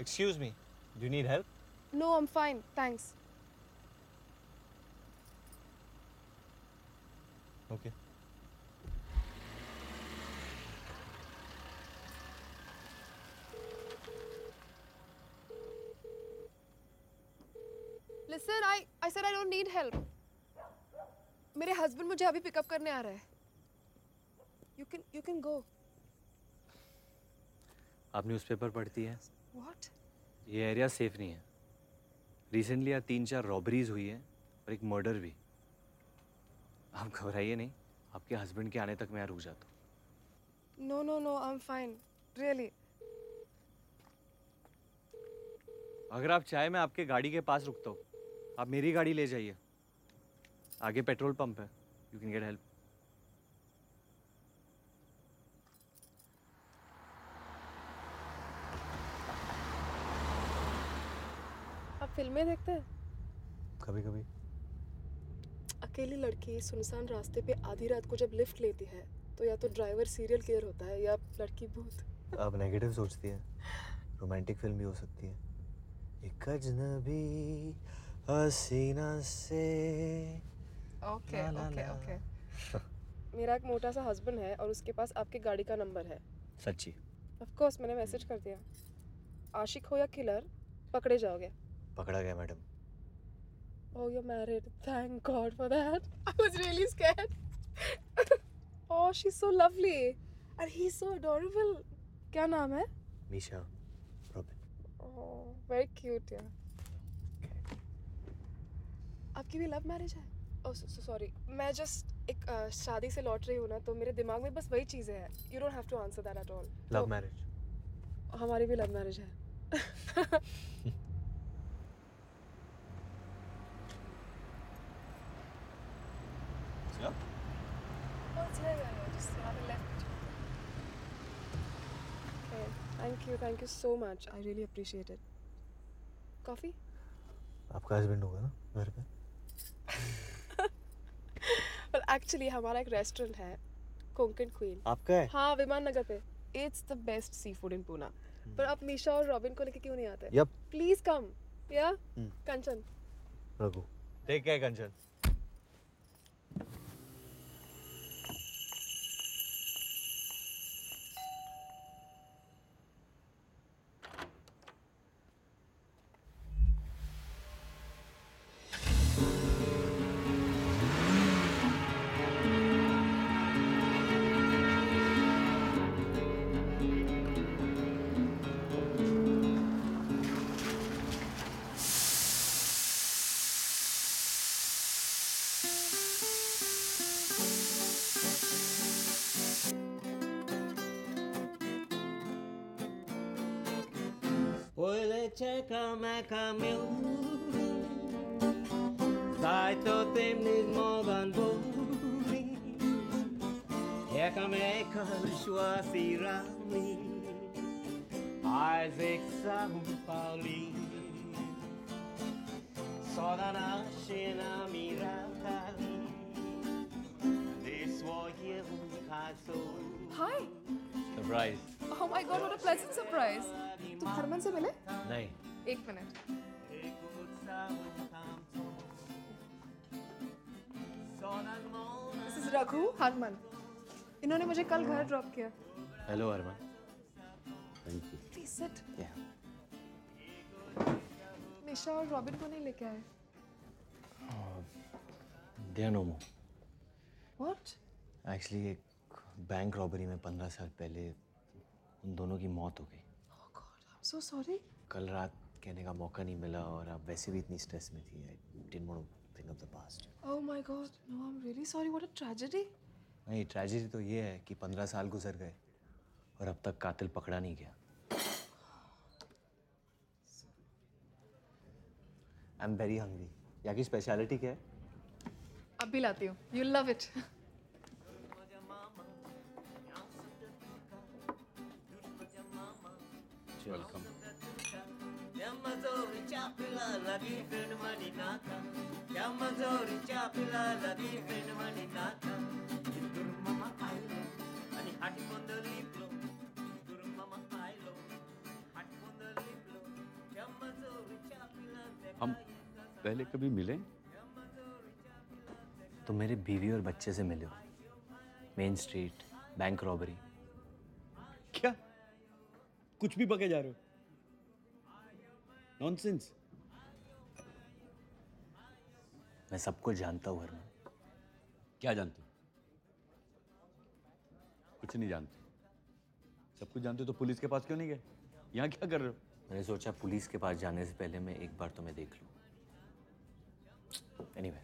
Excuse me, do you need help? No, I'm fine. Thanks. Okay. Listen, I I said I don't need help. मेरे हस्बैंड मुझे अभी पिकअप करने आ रहा है. You can you can go. आप न्यूज़पेपर पढ़ती है What? ये एरिया सेफ़ नहीं है। रिसेंटली यहाँ तीन चार रॉबरीज हुई है और एक मर्डर भी। आप घबराइए नहीं आपके हस्बैंड के आने तक मैं यहाँ रुक जाता हूँ। No no I am fine really अगर आप चाहे मैं आपके गाड़ी के पास रुकता हूँ। आप मेरी गाड़ी ले जाइए। आगे पेट्रोल पंप है। यू कैन गेट हेल्प आप फ़िल्में देखते हैं? कभी कभी अकेली लड़की सुनसान रास्ते पे आधी रात को जब लिफ्ट लेती है तो या तो ड्राइवर सीरियल किलर होता है या लड़की भूत। आप नेगेटिव सोचती है। रोमांटिक फ़िल्म भी हो सकती है। एक अजनबी हसीना से। Okay okay okay. मेरा एक मोटा सा हस्बैंड है और उसके पास आपके गाड़ी का नंबर है। सच्ची। ऑफ़ कोर्स मैंने मैसेज कर दिया। आशिक हो या किलर पकड़े जाओगे। पकड़ा गया madam. Oh you married thank god for that I was really scared oh she is so lovely and he is so adorable क्या नाम है? Misha Robin oh very cute यार आपकी भी लव मैरिज है? Oh, सॉरी मैं जस्ट एक uh, शादी से लौट रही हूँ ना तो मेरे दिमाग में बस वही चीज़ें हैं. You don't have to answer that at all love marriage हमारी भी लव मैरिज है. <laughs> Thank you. Thank you so much. I really appreciate it. Coffee? आपका हस्बैंड होगा ना घर पे <laughs> Well, actually, हमारा एक रेस्टोरेंट है कोंकण क्वीन आपका है? हाँ विमान नगर पे it's the best seafood in Poona पर आप निशा और रॉबिन को लेके क्यों नहीं आते Yup. प्लीज़ कम या। Kanchan Raghu take care Kanchan czeka meka mił Daj to tym nie mogą boli Jaka meka szła sirami Isaac São Pauli Só da nasce na mirada This was you castle hi surprise oh my god what a pleasant surprise तुम हरमन से मिले नहीं एक minute. This is Raghu Harman इन्होंने मुझे कल घर drop किया। Hello Arman thank you please sit Yeah. Nisha और रॉबिन को नहीं लेके आए। They are no more what actually एक बैंक रॉबरी में पंद्रह साल पहले उन दोनों की मौत हो गई। आई एम सो सॉरी कल रात कहने का मौका नहीं मिला और आप वैसे भी इतनी स्ट्रेस में थी I didn't want to think of the past oh my god no I am really sorry what a tragedy नहीं ट्रेजेडी तो ये है कि पंद्रह साल गुजर गए और अब तक कातिल पकड़ा नहीं गया। आई एम वेरी हंग्री यहाँ की स्पेशलिटी क्या है? अब भी लाती हूँ यू लव इट वेलकम हम पहले कभी मिले तुम मेरे बीवी और बच्चे से मिले हो मेन स्ट्रीट बैंक रॉबरी क्या कुछ भी बके जा रहे हो नॉनसेंस मैं सब कुछ जानता हूँ हरमन। क्या जानते हो? कुछ नहीं जानते। सब कुछ जानते हो तो पुलिस के पास क्यों नहीं गए? यहाँ क्या कर रहे हो? मैंने सोचा पुलिस के पास जाने से पहले मैं एक बार तुम्हें देख लूँ। एनीवे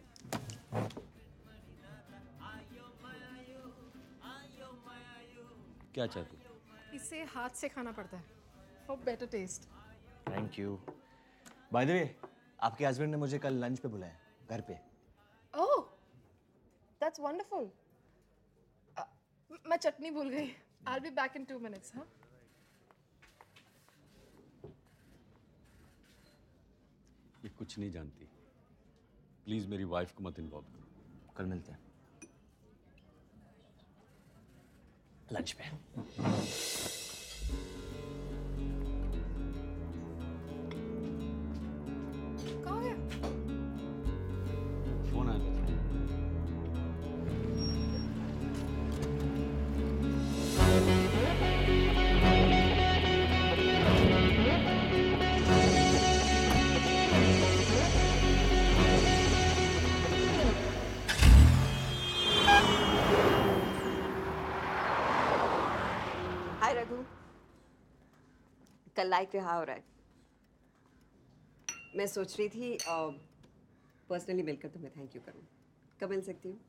क्या चाहते इसे हाथ से खाना पड़ता है। For better taste thank you by the way आपके हस्बैंड ने मुझे कल लंच पे बुलाया घर पे। ओह दैट्स वंडरफुल मैं चटनी भूल गई। I will be back in two minutes हाँ ये कुछ नहीं जानती। प्लीज़ मेरी वाइफ को मत इन्वॉल्व करो। कल मिलते हैं। लंच पे। कल लाइक रहा हो रहा है। मैं सोच रही थी पर्सनली मिलकर तुम्हें थैंक यू करूँ। कब मिल सकती हूँ?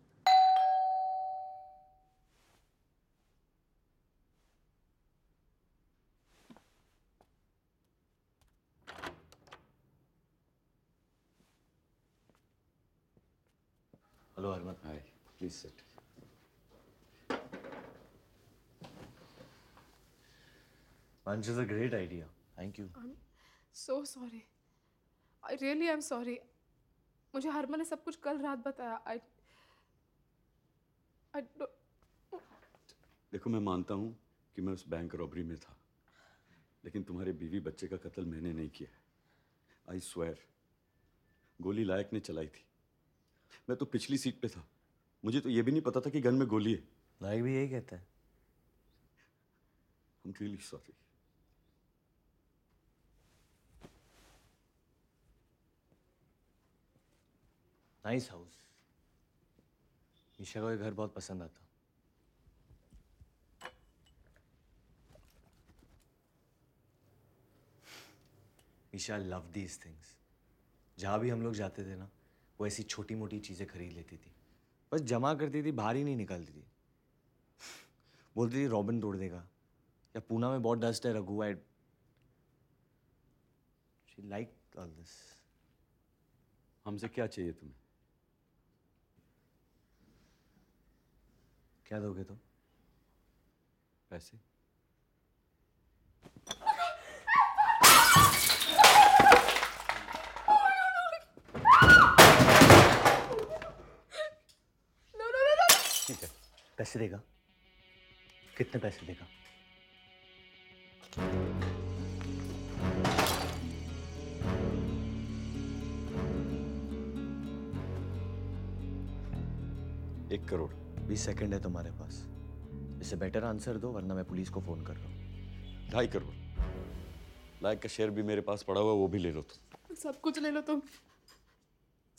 Hello Harman please sit Lunch is a great idea. Thank you. I'm so sorry. I really am sorry. मुझे हरमन ने सब कुछ कल रात बताया आई आई देखो मैं मानता हूँ कि मैं उस बैंक रॉबरी में था लेकिन तुम्हारे बीवी बच्चे का कत्ल मैंने नहीं किया आई स्वेयर गोली लायक ने चलाई थी मैं तो पिछली सीट पे था मुझे तो ये भी नहीं पता था कि गन में गोली है लाइक भी यही कहता है I'm really sorry. Nice house Isha को घर बहुत पसंद आता ईशा लव दीज थिंग्स जहाँ भी हम लोग जाते थे ना, वो ऐसी छोटी मोटी चीज़ें खरीद लेती थी। बस जमा करती थी, बाहर ही नहीं निकालती थी। बोलती थी, रॉबिन तोड़ देगा या पूना में बहुत डस्ट है Raghu I she like all this हमसे क्या चाहिए तुम्हें? क्या दोगे तुम? पैसे? ठीक है। पैसे देगा। कितने पैसे देगा? एक करोड़। बीस सेकंड है तुम्हारे पास। इससे बेटर आंसर दो वरना मैं पुलिस को फ़ोन कर रहा हूँ। ढाई करोड़। लायक का शेयर भी मेरे पास पड़ा हुआ वो भी ले लो तुम। सब कुछ ले लो तुम।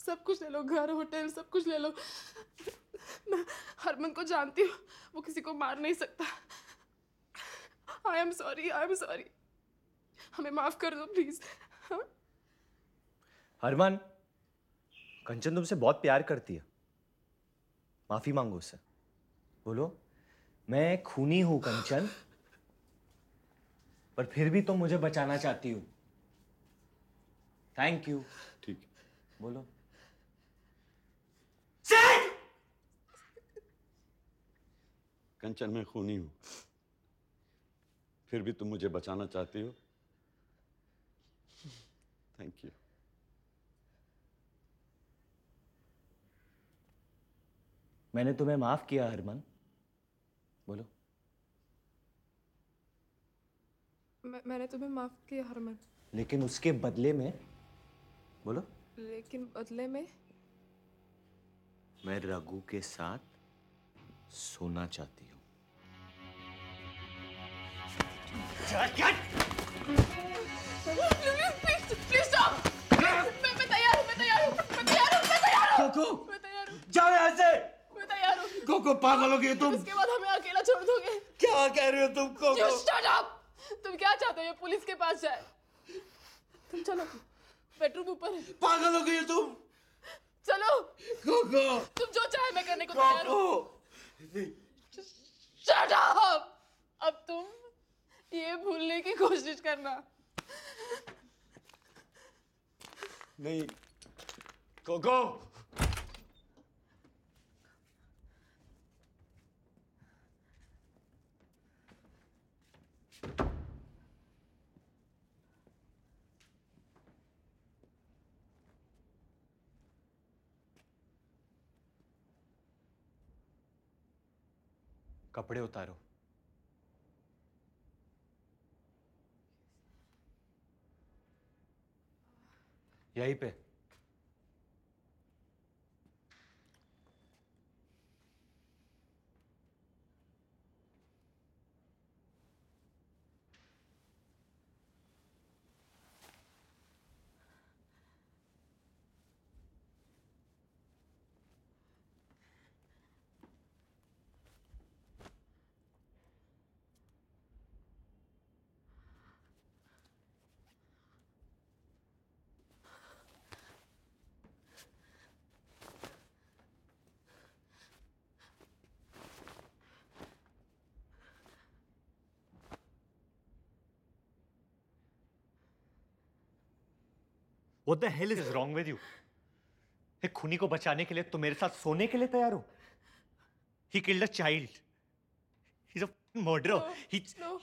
सब कुछ ले लो घर होटल सब कुछ ले लो। मैं हरमन को जानती हूँ वो किसी को मार नहीं सकता। I am sorry I am sorry हमें माफ़ कर दो प्लीज़ हरमान कंचन तुमसे बहुत प्यार करती है। माफ़ी मांगो उससे। बोलो मैं खूनी हूँ कंचन पर फिर भी तुम तो मुझे बचाना चाहती हो। थैंक यू ठीक बोलो। कंचन मैं खूनी हूँ। फिर भी तुम मुझे बचाना चाहती हो। थैंक यू मैंने तुम्हें माफ़ किया हरमन। बोलो। मैं, मैंने तुम्हें माफ़ किया हरमन। लेकिन उसके बदले में बोलो। लेकिन बदले में? मैं रघु के साथ सोना चाहती हूँ। प्लीज़ प्लीज़ मैं मैं तैयार हूँ मैं तैयार हूँ मैं तैयार हूँ मैं तैयार हूँ। तैयार जाओ यहाँ से। कोको पागल हो गई तुम उसके बाद हमें अकेला छोड़ दोगे। क्या कह रहे हो तुम कोको? Shut up! तुम क्या चाहते हो ये पुलिस के पास जाए? तुम चलो बेडरूम ऊपर है। पागल हो गई तुम? चलो। कोको? तुम जो चाहे मैं करने को तैयार हूँ। Shut up! अब तुम ये भूलने की कोशिश करना। नहीं। कोको? कपड़े उतारो। यहीं पे। What the hell is wrong with you? एक खूनी को बचाने के लिए तुम मेरे साथ सोने के लिए तैयार हो He killed a child. He's a murderer. No, He, no,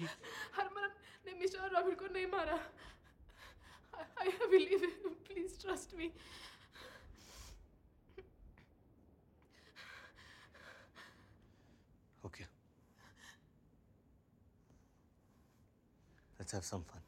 Harman ने मिशा और रॉबिन को नहीं मारा I, I believe him. Please trust me. Okay. Let's have some fun.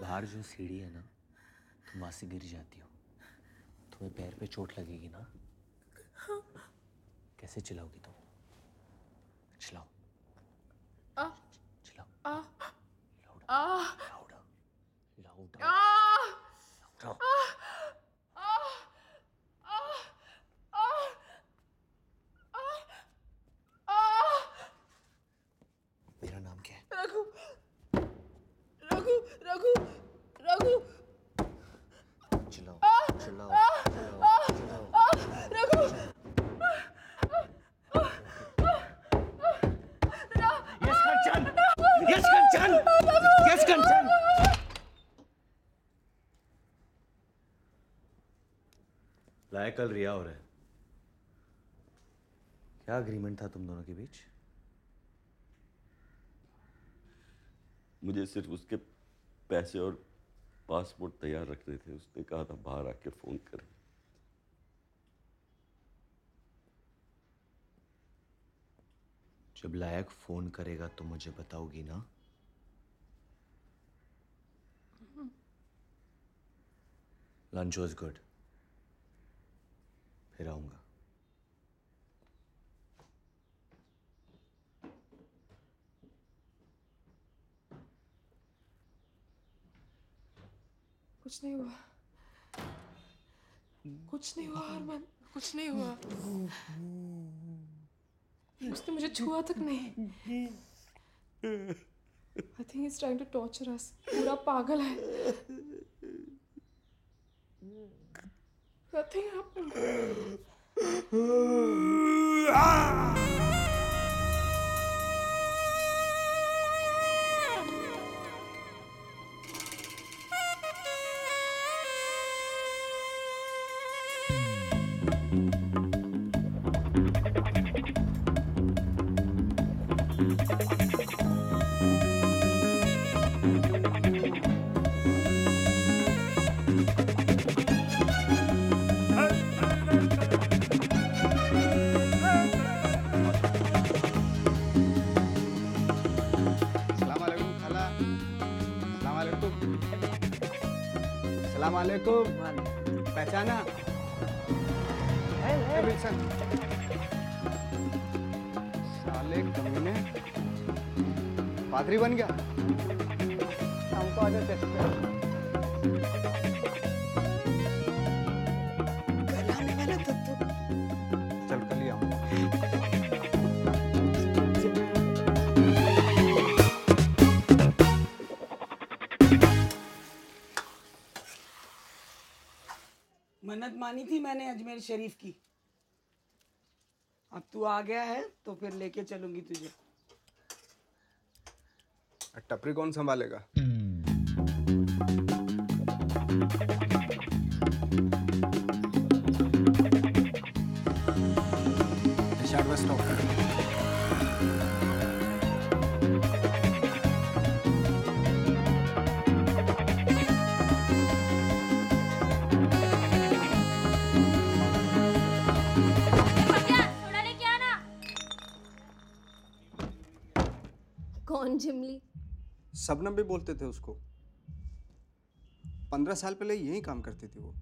बाहर जो सीढ़ी है ना तुम वहाँ से गिर जाती हो। तुम्हें पैर पे चोट लगेगी ना। कैसे चिल्लाओगी तुम चिल्लाओ आ चिल्लाओ आ लाउड आ लाउड आ आ आ Raghu yes Kanchan yes Kanchan yes Kanchan कल रिया हो रहा है। क्या अग्रीमेंट था तुम दोनों के बीच? मुझे सिर्फ़ उसके पैसे और पासपोर्ट तैयार रखने थे। उसने कहा था बाहर आके फ़ोन कर। जब लायक फ़ोन करेगा तो मुझे बताओगी ना? लंच वॉज़ गुड फिर आऊँगा कुछ नहीं हुआ कुछ नहीं हुआ हरमन कुछ नहीं हुआ उसने मुझे छुआ तक नहीं I think is trying to torture us पूरा पागल है Nothing happened. <sighs> <sighs> Ah! सलाम वालेकुम पहचाना विल्सन साले कमीने। पादरी बन गया। हमको आज टेस्ट मानी थी मैंने अजमेर शरीफ की। अब तू आ गया है तो फिर लेके चलूँगी तुझे। टपरी कौन संभालेगा? रिचार्ड बस कौन जिमली सबनम भी बोलते थे उसको। पंद्रह साल पहले यही काम करती थी वो।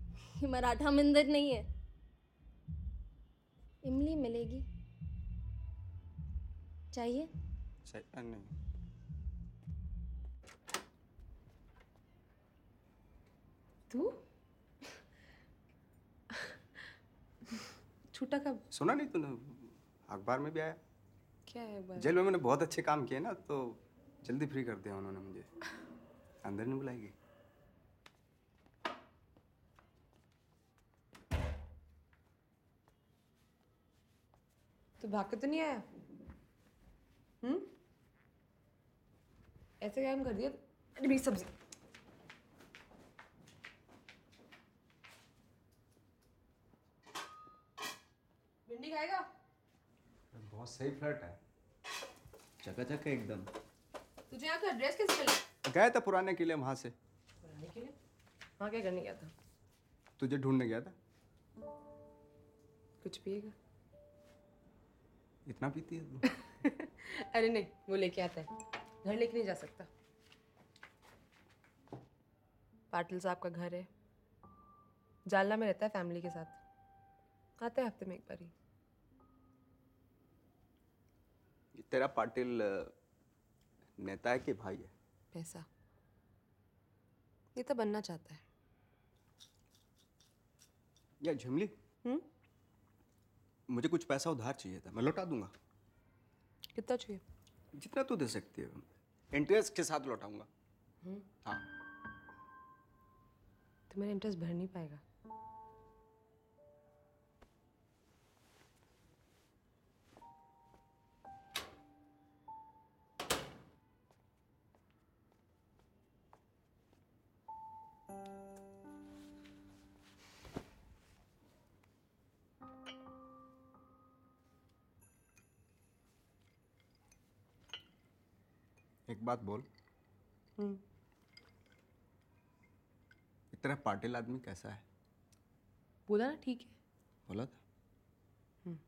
ये मराठा मंदिर नहीं है। इमली मिलेगी। चाहिए? अ, नहीं। तू? <laughs> छूटा कब? सुना नहीं तूने? अखबार में भी आया? क्या है बात जेल में मैंने बहुत अच्छे काम किए ना तो जल्दी फ्री कर दिया उन्होंने मुझे। अंदर नहीं बुलाएगी? तू भाग के तो नहीं आया? हम्म? ऐसे काम कर दिया? अरे मेरी सब्ज़ी। भिंडी खाएगा? बहुत सही फ्लर्ट है। चकाचक है एकदम। तुझे यहाँ का एड्रेस कैसे मिला? गया था पुराने किले वहाँ से। पढ़ाने के लिए वहाँ क्या करने गया था? तुझे ढूँढने गया था। कुछ पिएगा? इतना पीती है तू? <laughs> अरे नहीं वो लेके आता है। घर लेके नहीं जा सकता। पाटिल साहब का घर है। जालना में रहता है फैमिली के साथ। आते हैं हफ़्ते में एक बार ही। ये तेरा पाटिल नेता है कि भाई है? पैसा। ये तो बनना चाहता है। या झिमली? हम्म मुझे कुछ पैसा उधार चाहिए था मैं लौटा दूँगा। कितना चाहिए? जितना तू दे सकती है। इंटरेस्ट के साथ लौटाऊँगा। हाँ? तो मेरा इंटरेस्ट भर नहीं पाएगा। एक बात बोल। हम्म। इतना पाटिल आदमी कैसा है? बोला ना ठीक है। बोला था। हम्म।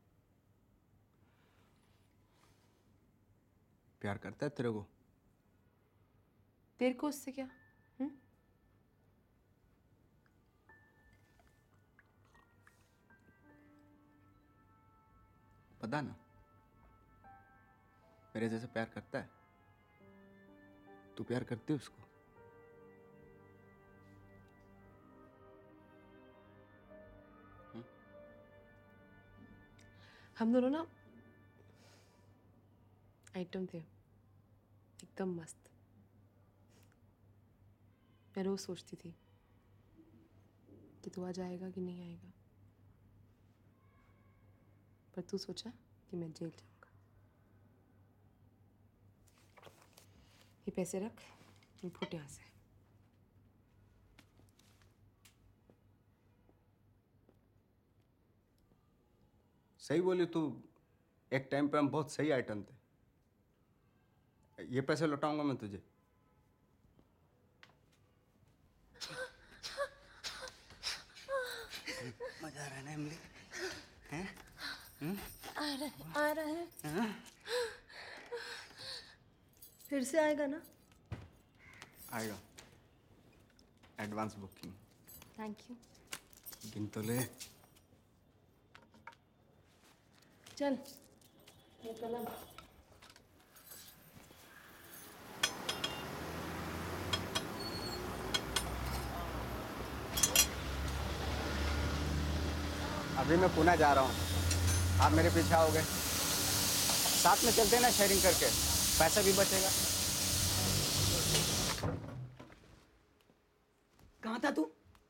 प्यार करता है तेरे को? तेरे को उससे क्या? हम्म। पता ना मेरे जैसे प्यार करता है। तू प्यार करती है उसको? हम दोनों ना आइटम थे। एकदम मस्त। मैं रोज सोचती थी कि तू आज आएगा कि नहीं आएगा। पर तू सोचा कि मैं जेल जाऊँगा ये पैसे रख फुट यहाँ से। सही बोली तू एक टाइम पे हम बहुत सही आइटम थे। ये पैसे लौटाऊँगा मैं तुझे। मज़ा आ रहा है ना इमली? हैं? हम्म? आ रहा है आ रहा है। हाँ? फिर से आएगा ना? आएगा। एडवांस बुकिंग थैंक यू गिन तो ले। चल। ये कलम अभी मैं पुणे जा रहा हूँ। आप मेरे पीछे आओगे। साथ में चलते हैं ना शेयरिंग करके। पैसा भी बचेगा। कहा था तू?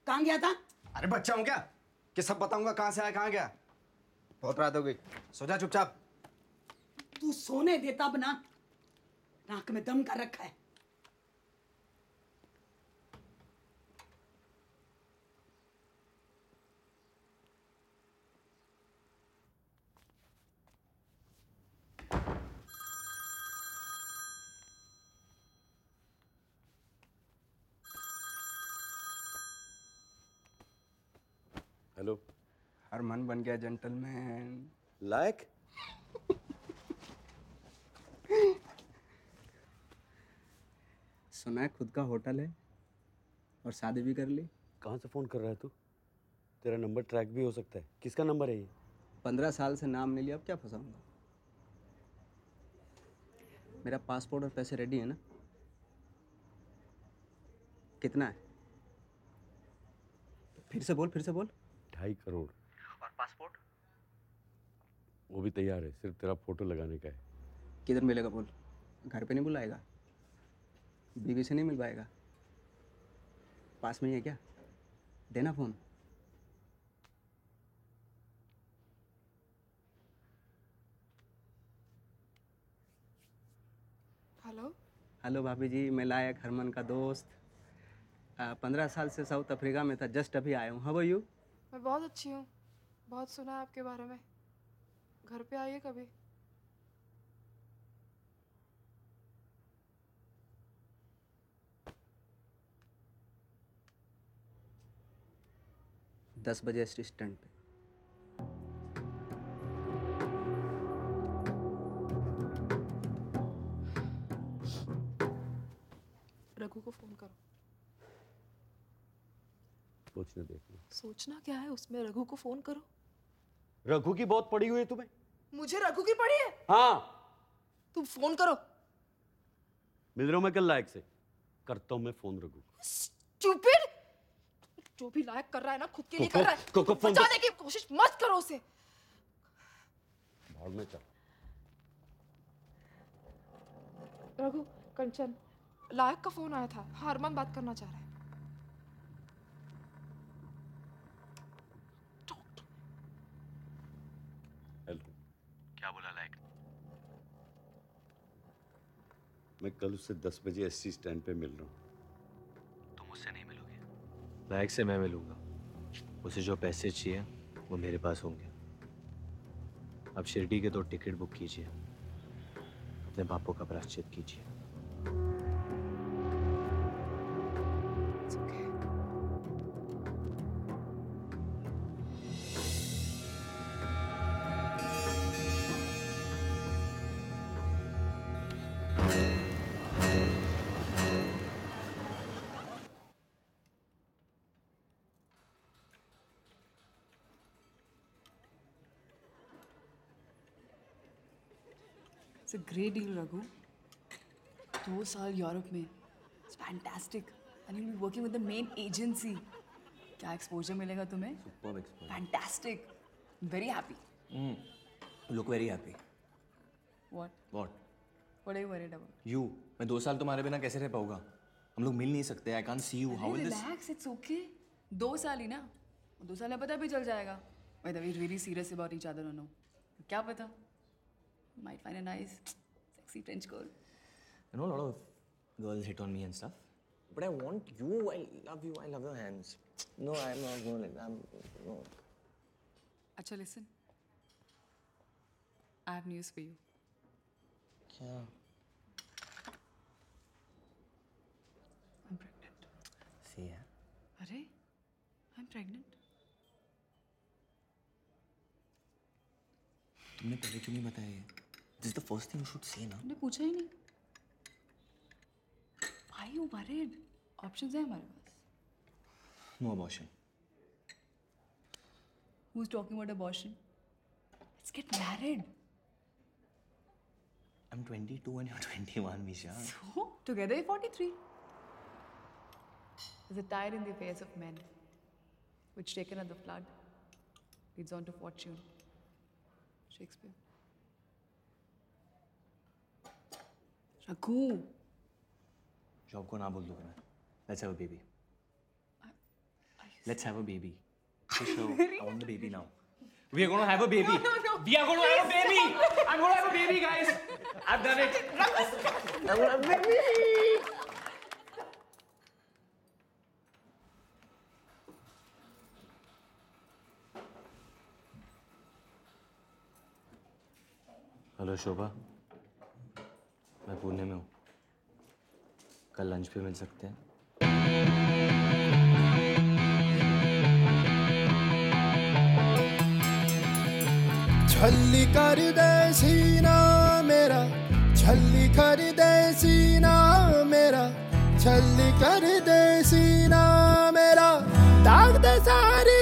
कहाँ गया था? अरे बच्चा हूँ क्या? कि सब बताऊँगा कहाँ से आया कहाँ गया? बहुत रात हो गई। सो जा चुपचाप। तू सोने देता बना नाक में दम कर रखा है हेलो हर मन बन गया जेंटलमैन लाइक सुना है खुद का होटल है और शादी भी कर ली। कहाँ से फ़ोन कर रहा है तू? तेरा नंबर ट्रैक भी हो सकता है। किसका नंबर है ये? पंद्रह साल से नाम नहीं लिया अब क्या फंसाऊँगा? मेरा पासपोर्ट और पैसे रेडी है ना? कितना है? फिर से बोल फिर से बोल। ढाई करोड़। वो भी तैयार है सिर्फ़ तेरा फ़ोटो लगाने का है। किधर मिलेगा बोल? घर पे नहीं बुलाएगा? बीवी से नहीं मिल पाएगा पास में ही है क्या? देना फ़ोन। हेलो। हेलो भाभी जी मैं लायक हरमन का दोस्त। पंद्रह साल से साउथ अफ्रीका में था जस्ट अभी आया हूँ। हव यू मैं बहुत अच्छी हूँ। बहुत सुना है आपके बारे में। घर पे आइए कभी? दस बजे असिस्टेंट पे। रघु को फ़ोन करो। सोचने देखना। सोचना क्या है? उसमें रघु को फ़ोन करो। रघु की बहुत पड़ी हुई है तुम्हें? मुझे रघु की पड़ी है? हाँ। तुम फ़ोन करो। मिल रहा हूँ मैं कल लायक से? करता हूँ मैं फ़ोन रघु। को। स्टूपिड! जो भी लायक कर रहा है ना खुद के लिए कर रहा है। को- को फ़ोन बचाने की कोशिश मत करो उसे। भाड़ में चल। रघु कंचन लायक का फ़ोन आया था। हारमान बात करना चाह रहा है हेलो क्या बोला लायक मैं कल उससे दस बजे एस स्टैंड पे मिल रहा हूँ। तुम उससे नहीं मिलोगे। लायक से मैं मिलूँगा। उसे जो पैसे चाहिए वो मेरे पास होंगे। अब शिरडी के दो टिकट बुक कीजिए। अपने बापों का प्राश्चित कीजिए। Great deal Raghu. दो साल यूरोप में। Fantastic and you working with the main agency क्या एक्सपोजर मिलेगा तुम्हें? Fantastic very happy look very happy what what what are worried about you मैं दो साल तुम्हारे बिना कैसे रह पाऊँगा? हम लोग मिल नहीं सकते। I can't see you how is this relax it's okay दो साल ही ना। दो साल में पता भी चल जाएगा। By the really serious about each other no क्या पता? Might find a sexy French girl. I know a lot of girls hit on me and stuff. But I want you. I love you. I love your hands. No, I'm not going like that. I'm, no. अच्छा listen. I have news for you. क्या? I'm pregnant. See ya. अरे I'm pregnant. तुमने पहले क्यों नहीं बताया ये? This is the first thing you should say ना. तुमने पूछा ही नहीं. Why are you worried? Options है हमारे पास. No abortion. Who's talking about abortion? Let's get married. I'm 22 and you're 21, Misha. So, together you're 43. There's a tide in the affairs of men, which taken at the flood leads on to fortune. Shakespeare. Raghu. Job को ना बोल दूँगा मैं. Let's have a baby. Let's have a baby. For sure. I want the baby now. We are going to have a baby. No, no, no. We are going to have a baby. I'm going to have a baby, guys. I've done it. I'm going to have a baby. Hello Shobha मैं पुणे में हूँ। कल lunch पे मिल सकते हैं। छल्ली कर दे सीना मेरा, छल्ली कर दे सीना मेरा, छल्ली कर दे सीना मेरा। दाग दे सारी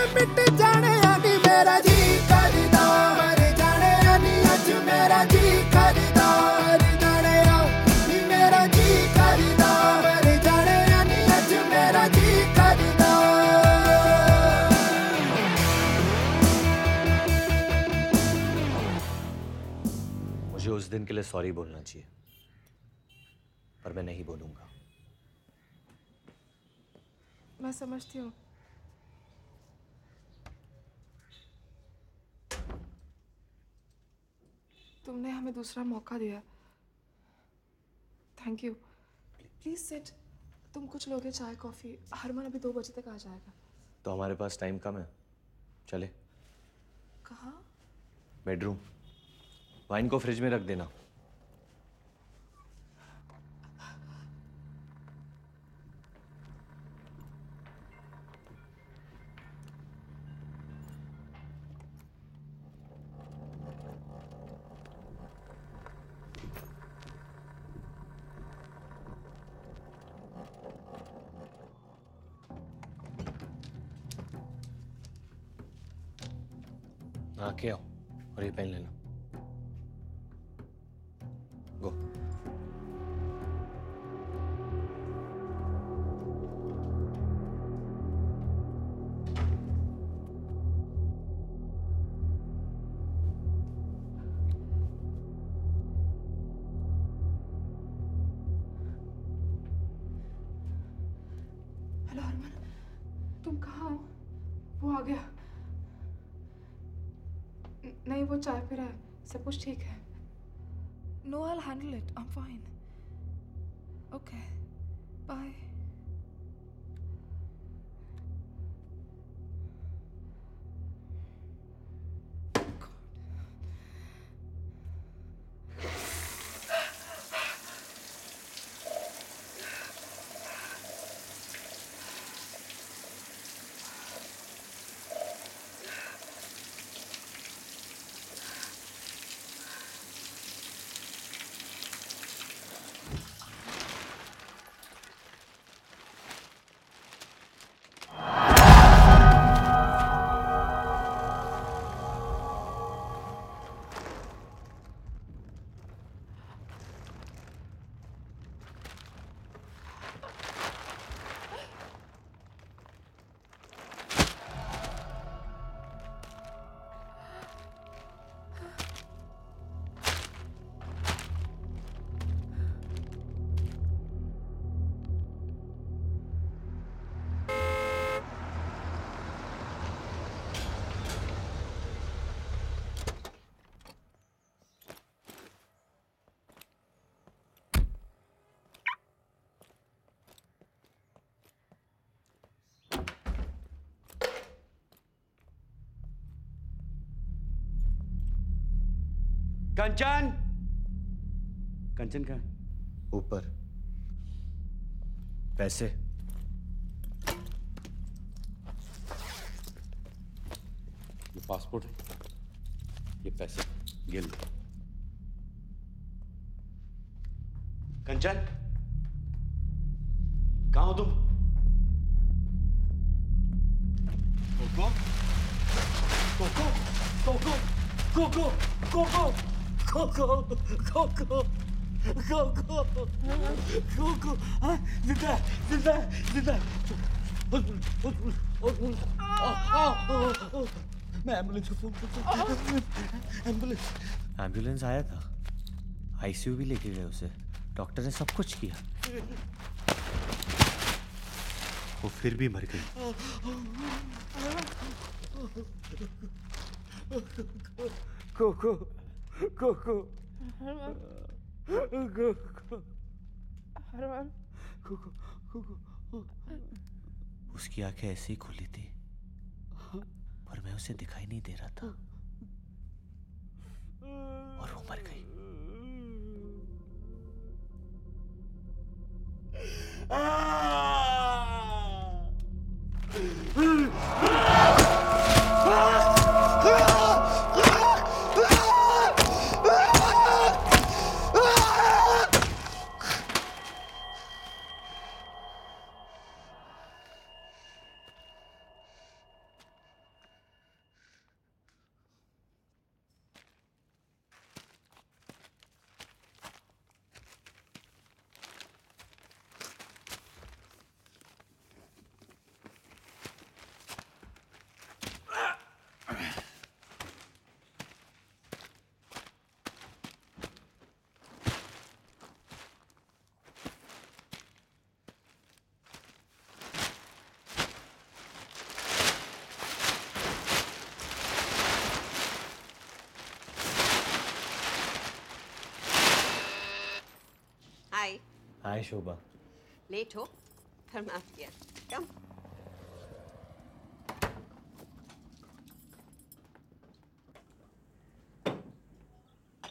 हँसते मिट जाने आनी मेरा जी करदा मर जाने आनी अज मेरा जी करदा मर जाने आनी मेरा जी करदा मर जाने आनी अज मेरा जी मुझे उस दिन के लिए सॉरी बोलना चाहिए पर मैं नहीं बोलूँगा। मैं समझती हूँ। तुमने हमें दूसरा मौका दिया। थैंक यू प्लीज़ सिट तुम कुछ लोगे चाय कॉफ़ी। हरमन अभी दो बजे तक आ जाएगा। तो हमारे पास टाइम कम है। चले। कहाँ? बेडरूम वाइन को फ्रिज में रख देना। कंचन। कंचन का? ऊपर। पैसे। ये पासपोर्ट है। ये पैसे। ये लो कंचन। कोको कोको कोको कोको कोको हाँ, ज़िंदा ज़िंदा ज़िंदा मैं एंबुलेंस को फ़ोन करता एंबुलेंस एंबुलेंस आया था। आईसीयू भी लेके गए उसे। डॉक्टर ने सब कुछ किया। वो फिर भी मर गई। कोको कोको कोको उसकी आँखें ऐसी ही खुली थी पर मैं उसे दिखाई नहीं दे रहा था। और वो मर गई। हाय हाय शोभा। लेट हो पर माफ़ किया कम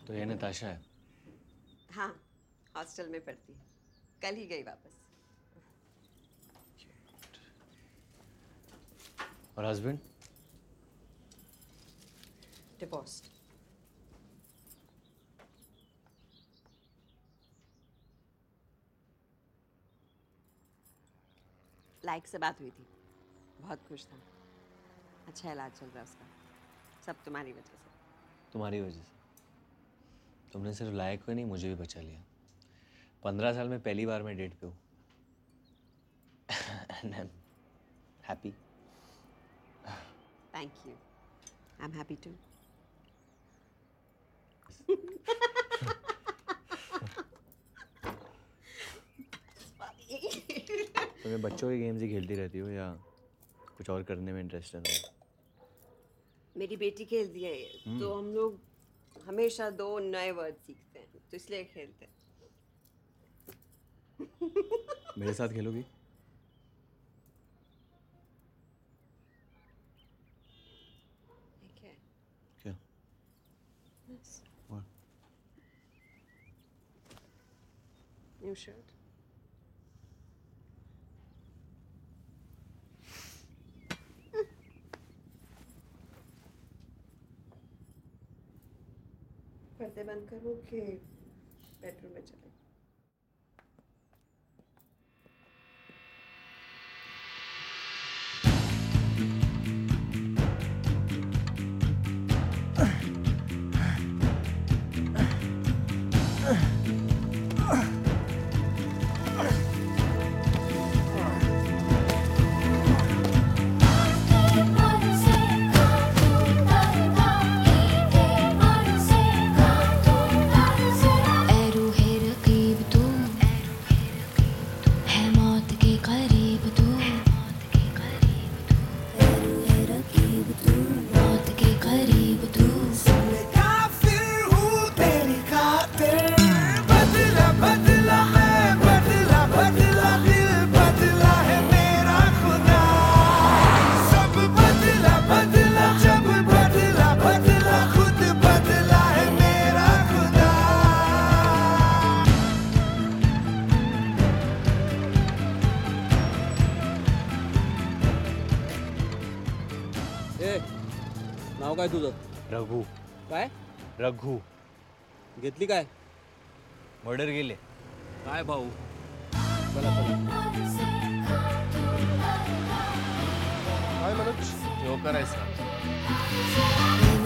तो ये नताशा है? हाँ हॉस्टल में पढ़ती है। कल ही गई वापस। और हस्बैंड? डिवोर्स्ड लाइक से बात हुई थी। बहुत खुश था। अच्छा इलाज चल रहा है उसका। सब तुम्हारी वजह से। तुम्हारी वजह से। तुमने सिर्फ़ लायक को नहीं मुझे भी बचा लिया। पंद्रह साल में पहली बार मैं डेट पे हूँ। And I am happy thank you I am happy too तो तुम्हें बच्चों के गेम्स ही खेलती रहती हो या कुछ और करने में इंटरेस्ट है? मेरी बेटी खेलती है हम्म। तो हम लोग हमेशा दो नए वर्ड सीखते हैं तो इसलिए खेलते हैं। मेरे साथ खेलोगी? क्या? What? न्यू शर्ट पर्दे बंद करो कि बेडरूम में चले काय तुझं? रघु. काय? रघु. घेतली काय? मर्डर गेले काय भाऊ? चला चला. काय मनोज जो करायचं. है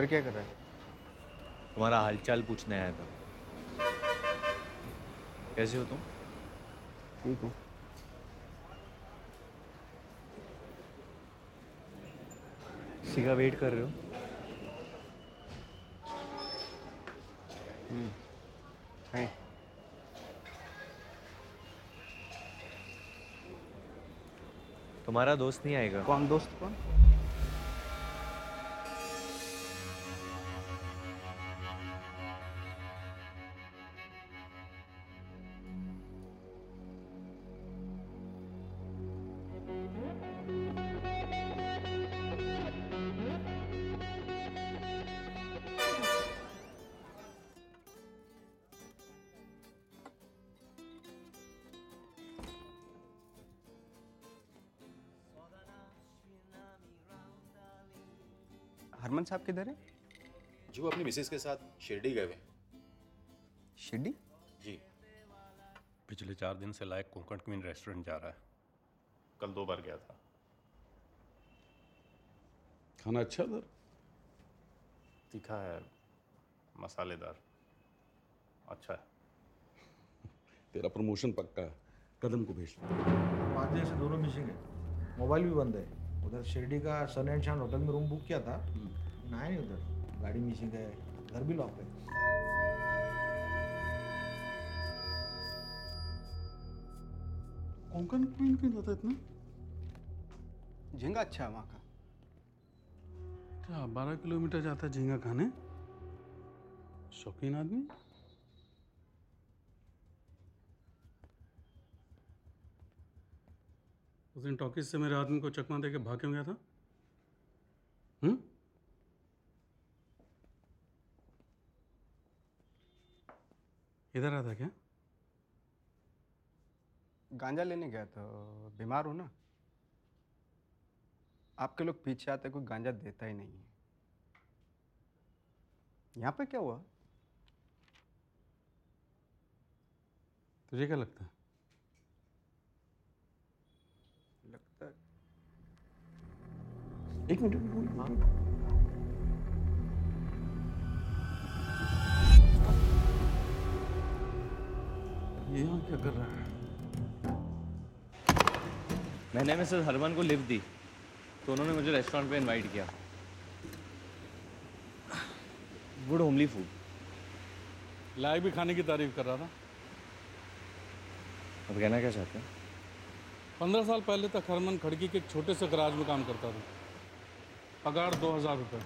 उधर क्या कर रहा है? तुम्हारा हालचाल पूछने आया था। कैसे हो तुम? ठीक हूँ। किसी का वेट कर रहे हो। हम्म, है। तुम्हारा दोस्त नहीं आएगा। कौन दोस्त? कौन? साहब किधर है? जी वो अपनी मिसेज के साथ शिरडी गए हुए शिरडी? जी। पिछले चार दिन से लायक कोंकण क्वीन रेस्टोरेंट जा रहा है। कल दो बार गया था। खाना अच्छा था तीखा है मसालेदार। अच्छा है। तेरा प्रमोशन पक्का है। कदम को भेज पाँच दिन से दोनों मिसिंग है। मोबाइल भी बंद है। उधर शिरडी का सन एंड शान होटल में रूम बुक किया था। ना नहीं उधर। गाड़ी मिसिंग है घर भी लॉक है। कोंकण क्वीन क्यों जाता है इतना? झींगा अच्छा है वहाँ का। क्या बारह किलोमीटर जाता है झींगा खाने? शौकीन आदमी? उस दिन टॉकीज से मेरे आदमी को चकमा दे के भाग क्यों गया था हम्म इधर आता क्या? गांजा लेने गया तो बीमार हो ना। आपके लोग पीछे आते कोई गांजा देता ही नहीं है। यहाँ पे क्या हुआ? तुझे क्या लगता है? लगता है। एक मिनट ये यहाँ क्या कर रहा है? मैंने मिसेस हरमन को लिफ्ट दी तो उन्होंने मुझे रेस्टोरेंट पे इनवाइट किया। गुड होमली फ़ूड लायक भी खाने की तारीफ़ कर रहा था। अब कहना क्या चाहते हैं? पंद्रह साल पहले तक हरमन खड़की के एक छोटे से गराज में काम करता था। पगार दो हज़ार रुपये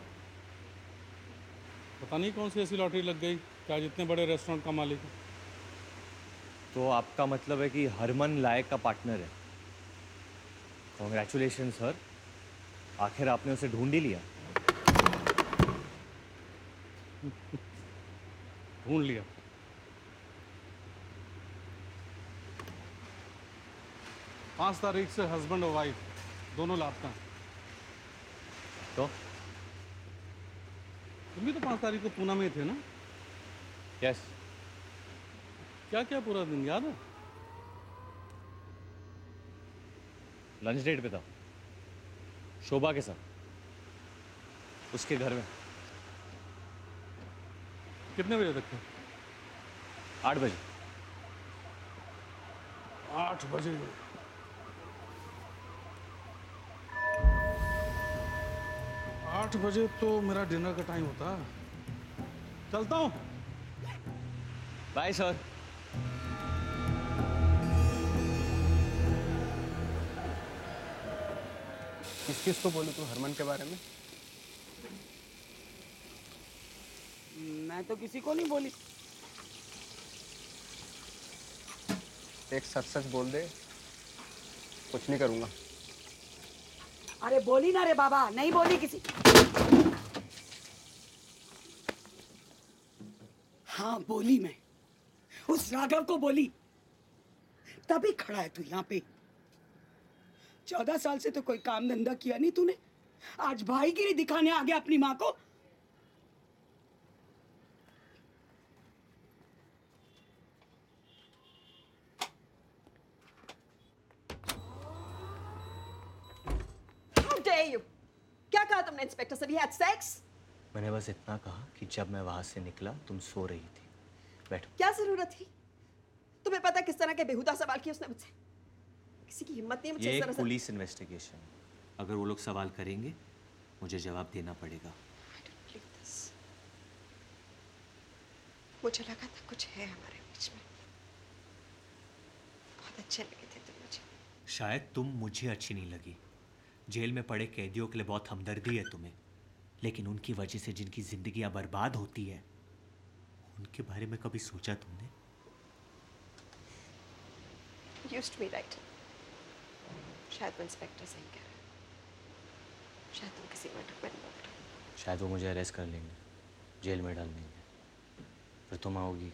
पता नहीं कौन सी ऐसी लॉटरी लग गई क्या जितने बड़े रेस्टोरेंट का मालिक है। तो आपका मतलब है कि हरमन लायक का पार्टनर है। कॉन्ग्रेचुलेशन सर आखिर आपने उसे ढूंढ ही लिया। ढूंढ लिया। पाँच तारीख से हस्बैंड और वाइफ दोनों लापता हैं। तो? तुम भी तो पाँच तारीख को पूना में ही थे ना? यस क्या क्या पूरा दिन याद है? लंच डेट पे था। शोभा के साथ। उसके घर में। कितने बजे तक थे? आठ बजे। आठ बजे। आठ बजे तो मेरा डिनर का टाइम होता। चलता हूँ। बाय सर किस किस को बोलूँ तू हरमन के बारे में? मैं तो किसी को नहीं बोली। एक सच सच बोल दे कुछ नहीं करूँगा। अरे बोली ना रे बाबा नहीं बोली किसी। हाँ बोली मैं। उस राघव को बोली। तभी खड़ा है तू यहाँ पे। चौदह साल से तो कोई काम धंधा किया नहीं तूने आज भाई भाईगिरी दिखाने आ गया अपनी माँ को How dare you? क्या कहा तुमने इंस्पेक्टर से? We had sex? मैंने बस इतना कहा कि जब मैं वहाँ से निकला तुम सो रही थी बैठो क्या ज़रूरत थी तुम्हें पता किस तरह के बेहुदा सवाल किए उसने मुझसे किसी की हिम्मत नहीं है मुझे ये एक पुलिस इन्वेस्टिगेशन अगर वो लोग सवाल करेंगे मुझे जवाब देना पड़ेगा। मुझे लगा था कुछ है हमारे बीच में। बहुत अच्छे लगे थे तुम मुझे। शायद तुम मुझे अच्छी नहीं लगी। जेल में पड़े कैदियों के लिए बहुत हमदर्दी है तुम्हें। लेकिन उनकी वजह से जिनकी जिंदगियाँ बर्बाद होती है उनके बारे में कभी सोचा तुमने? Used to be right. शायद वो इंस्पेक्टर सही कह रहा है। शायद तुम किसी मर्डर में involved हो शायद वो मुझे अरेस्ट कर लेंगे जेल में डाल देंगे। फिर तुम आओगी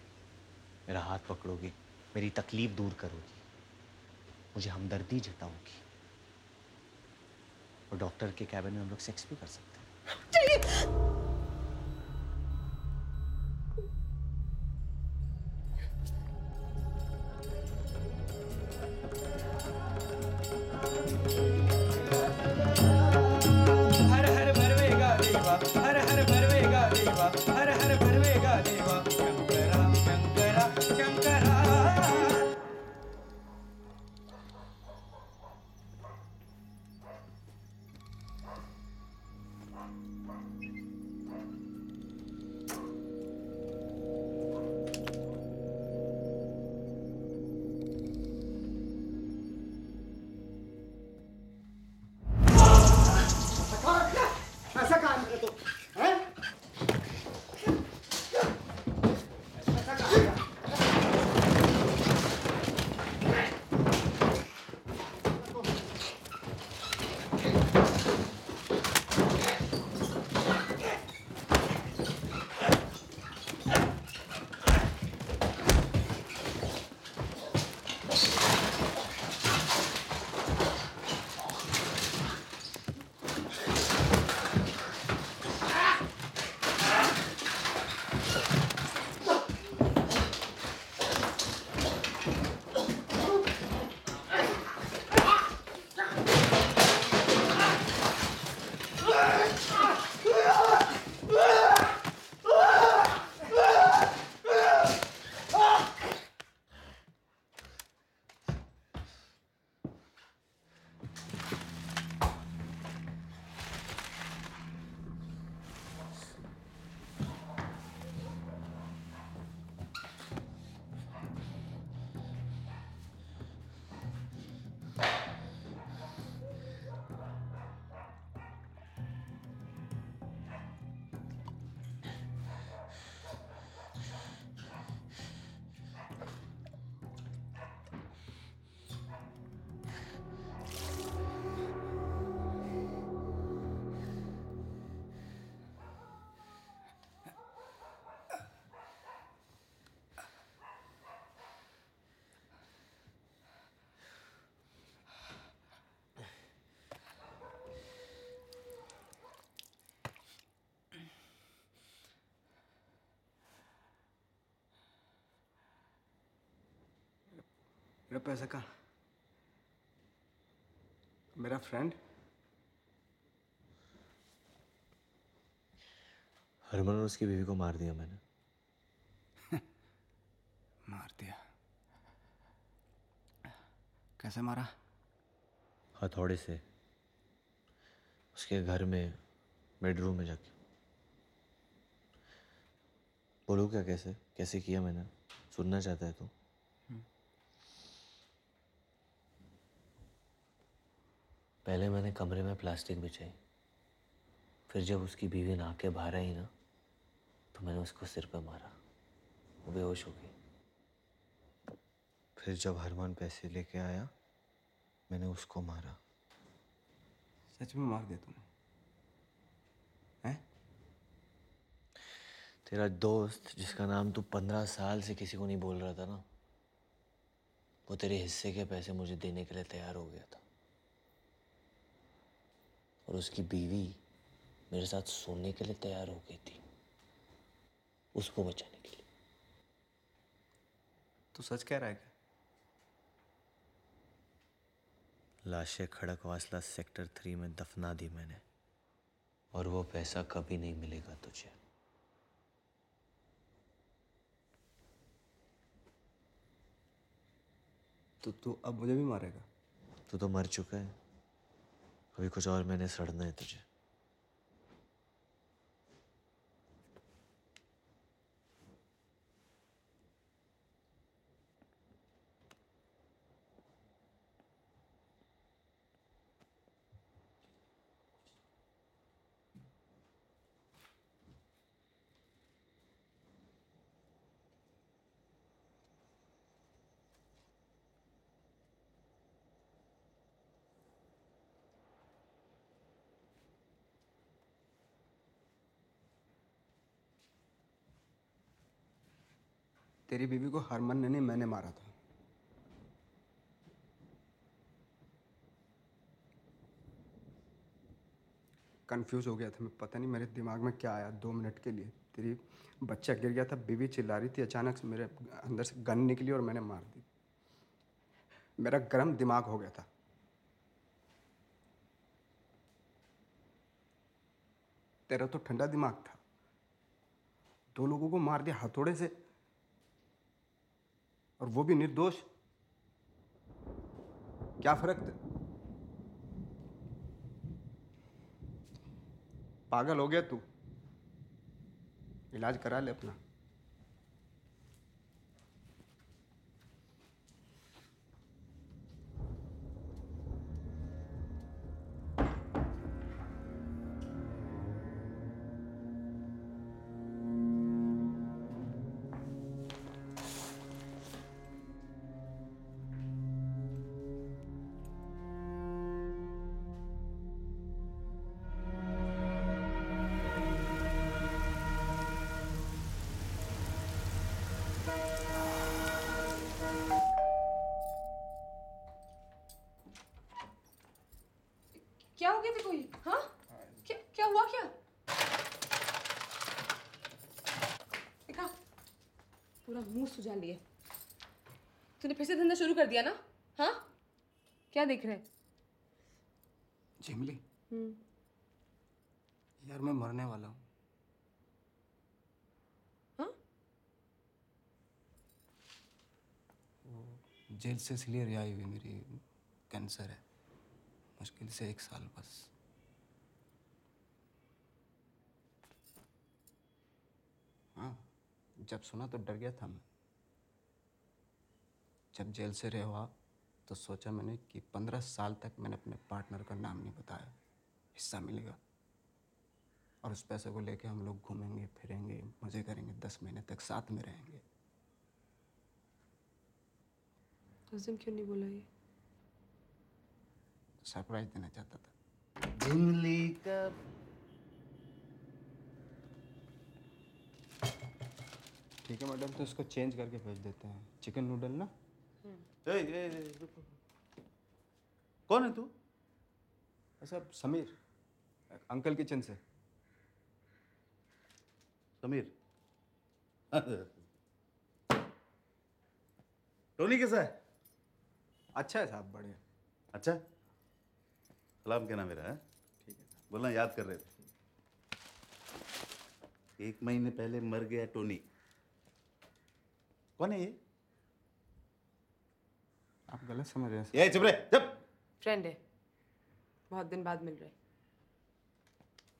मेरा हाथ पकड़ोगी मेरी तकलीफ़ दूर करोगी मुझे हमदर्दी जताओगी। और डॉक्टर के कैबिन में हम लोग सेक्स भी कर सकते हैं। मेरा पैसा कहाँ? मेरा फ्रेंड हरमन और उसकी बीवी को मार दिया मैंने। <laughs> मार दिया। कैसे मारा? हथौड़े से। उसके घर में बेडरूम में जाके। बोलो क्या कैसे? कैसे किया मैंने? सुनना चाहता है तू तो। पहले मैंने कमरे में प्लास्टिक बिछाई। फिर जब उसकी बीवी नहा के बाहर आई ना तो मैंने उसको सिर पे मारा। वो बेहोश हो गई। फिर जब हरमान पैसे लेके आया मैंने उसको मारा। सच में मार दिया तूने तेरा दोस्त जिसका नाम तू पंद्रह साल से किसी को नहीं बोल रहा था ना वो तेरे हिस्से के पैसे मुझे देने के लिए तैयार हो गया था। और उसकी बीवी मेरे साथ सोने के लिए तैयार हो गई थी। उसको बचाने के लिए। तू सच कह रहा है क्या? लाशें खड़क वासला सेक्टर थ्री में दफना दी मैंने। और वो पैसा कभी नहीं मिलेगा तुझे। तो तू अब मुझे भी मारेगा? तू तो मर चुका है। अभी कुछ और मैंने सड़ना है तुझे तेरी बीवी को हरमन ने नहीं, मैंने मारा था। कंफ्यूज हो गया था मैं, पता नहीं मेरे दिमाग में क्या आया दो मिनट के लिए। तेरी बच्चा गिर गया था, बीवी चिल्ला रही थी, अचानक से मेरे अंदर से गन निकली और मैंने मार दी। मेरा गर्म दिमाग हो गया था। तेरा तो ठंडा दिमाग था। दो लोगों को मार दिया, हथौड़े से और वो भी निर्दोष। क्या फ़र्क पागल हो गया तू। इलाज करा ले अपना। देख रहे झिमली हम्म। यार मैं मरने वाला हूँ। हाँ? जेल से इसलिए रिहाई हुई मेरी कैंसर है। मुश्किल से एक साल बस। हाँ जब सुना तो डर गया था मैं। जब जेल से रहा तो सोचा मैंने कि पंद्रह साल तक मैंने अपने पार्टनर का नाम नहीं बताया हिस्सा मिलेगा और उस पैसे को लेके हम लोग घूमेंगे फिरेंगे मज़े करेंगे दस महीने तक साथ में रहेंगे। उस दिन क्यों नहीं बोला ये? सरप्राइज़ देना चाहता था। झिमली का ठीक है मैडम तो इसको चेंज करके भेज देते हैं। चिकन नूडल ना? ए, ए, ए। कौन है तू? अच्छा समीर अंकल किचन से। समीर? टोनी कैसा है? अच्छा है साहब बढ़िया। अच्छा? सलाम कहना मेरा है? ठीक है बोलना याद कर रहे थे। एक महीने पहले मर गया टोनी। कौन है ये? आप गलत समझ रहे हैं ये चुप रहे चुप। फ्रेंड है। बहुत दिन बाद मिल रहे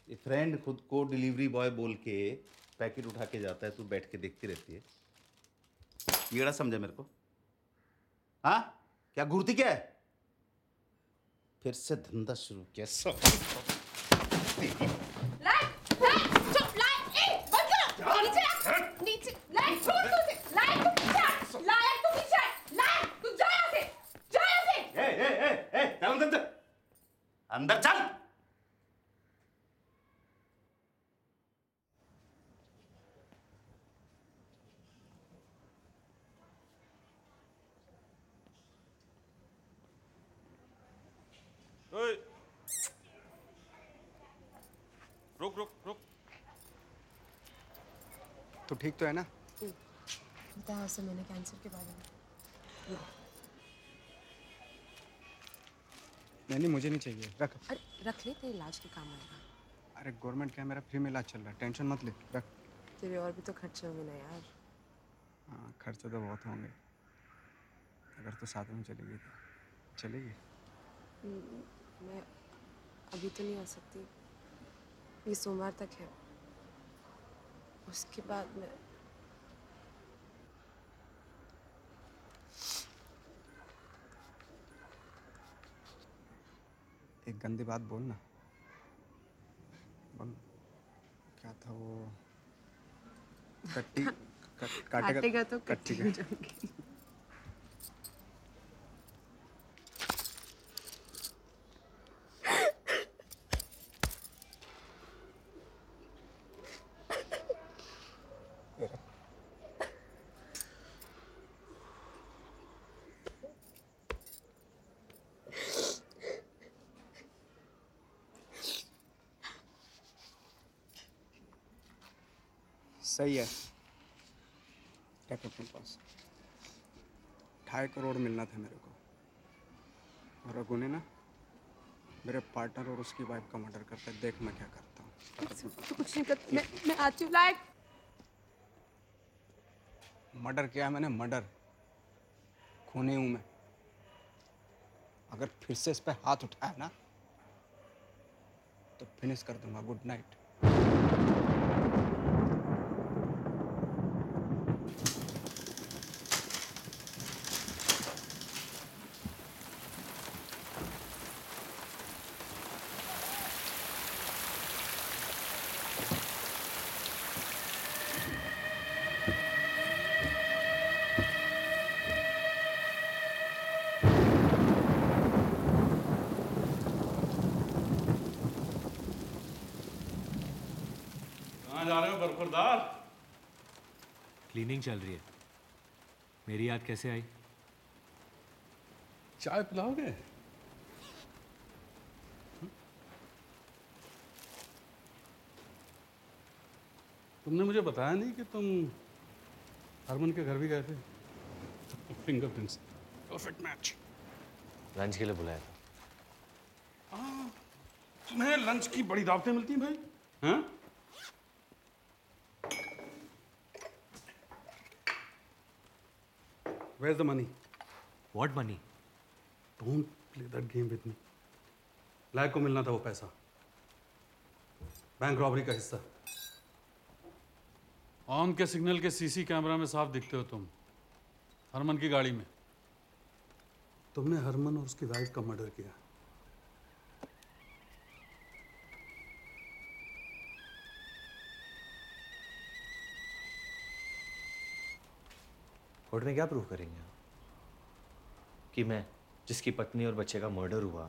ये फ्रेंड खुद को डिलीवरी बॉय बोल के पैकेट उठा के जाता है तू बैठ के देखती रहती है। येड़ा समझा मेरे को। हाँ? क्या घूरती क्या है? फिर से धंधा शुरू किया सब लाइट लाइट चुप लाइट ए बंद करो नीचे रख नीचे लाइट छोड़ दो उसे लाइट तू पीछे हट लाइट तू पीछे हट लाइट तू जा यहाँ से जा यहाँ से ए ए ए ए चल अंदर चल अंदर चल। रुक रुक रुक। तो ठीक तो है ना? बताया उसे मैंने कैंसर के बारे में। नहीं नहीं मुझे नहीं चाहिए। रख। अरे रख ले तेरे इलाज के काम आएगा। अरे गवर्नमेंट का है, मेरा फ्री में इलाज चल रहा है। टेंशन मत ले रख। तेरे और भी तो खर्चे होंगे ना यार। हाँ खर्चे तो बहुत होंगे। अगर तो साथ में चलेगी तो। चलेगी मैं अभी तो नहीं आ सकती। ये सोमवार तक है। उसके बाद मैं गंदी बात बोलना बोल। क्या था वो? कट्टी <laughs> कट- काटेगा तो कट्टी हो रख अपने पास। ढाई करोड़ मिलना था मेरे को। और रघु ने ना मेरे पार्टनर और उसकी वाइफ का मर्डर करता है। देख मैं क्या करता हूँ। तो कुछ नहीं कर मैं मैं आती हूँ लाइक। मर्डर किया है मैंने मर्डर खूनी हूँ मैं। अगर फिर से इस पे हाथ उठाया ना तो फिनिश कर दूँगा। गुड नाइट कहाँ जा रहे हो बरखुरदार क्लीनिंग चल रही है। मेरी याद कैसे आई? चाय पिलाओगे? तुमने मुझे बताया नहीं कि तुम हरमन के घर भी गए थे? फिंगरप्रिंट्स परफेक्ट मैच लंच के लिए बुलाया था। तुम्हें लंच की बड़ी दावतें मिलती हैं भाई हाँ? Where's the money? What money? Don't play that game with me. लायक को मिलना था वो पैसा बैंक रॉबरी का हिस्सा ऑन के सिग्नल के सीसी कैमरा में साफ़ दिखते हो तुम हरमन की गाड़ी में तुमने हरमन और उसकी वाइफ का मर्डर किया कोर्ट में क्या प्रूव करेंगे? आप कि मैं जिसकी पत्नी और बच्चे का मर्डर हुआ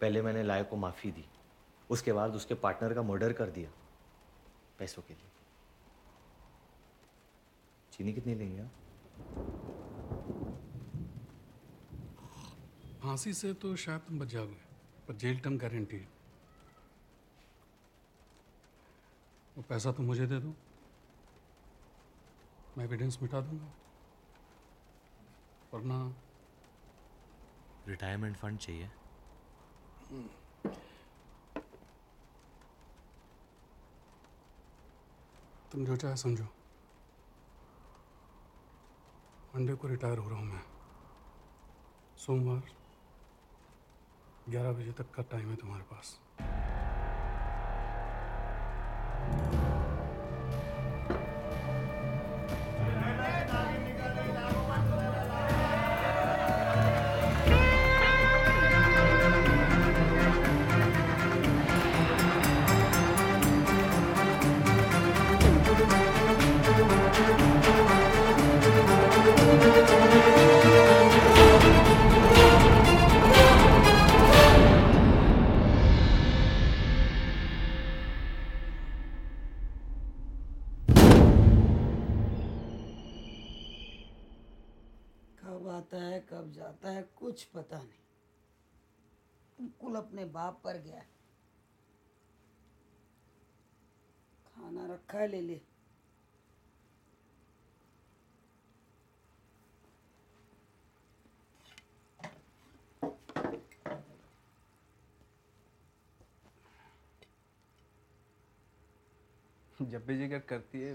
पहले मैंने लायक को माफ़ी दी उसके बाद उसके पार्टनर का मर्डर कर दिया पैसों के लिए। चीनी कितनी लेंगे आप? फांसी से तो शायद तुम बच जाओगे पर जेल टर्म गारंटी है। वो पैसा तुम मुझे दे दो। मैं एविडेंस मिटा दूँगा। वरना रिटायरमेंट फंड चाहिए। तुम जो चाहे समझो। मंडे को रिटायर हो रहा हूँ मैं। सोमवार ग्यारह बजे तक का टाइम है तुम्हारे पास। बाप पर गया। खाना रखा है ले ले। जब भी ज़िक्र करती है,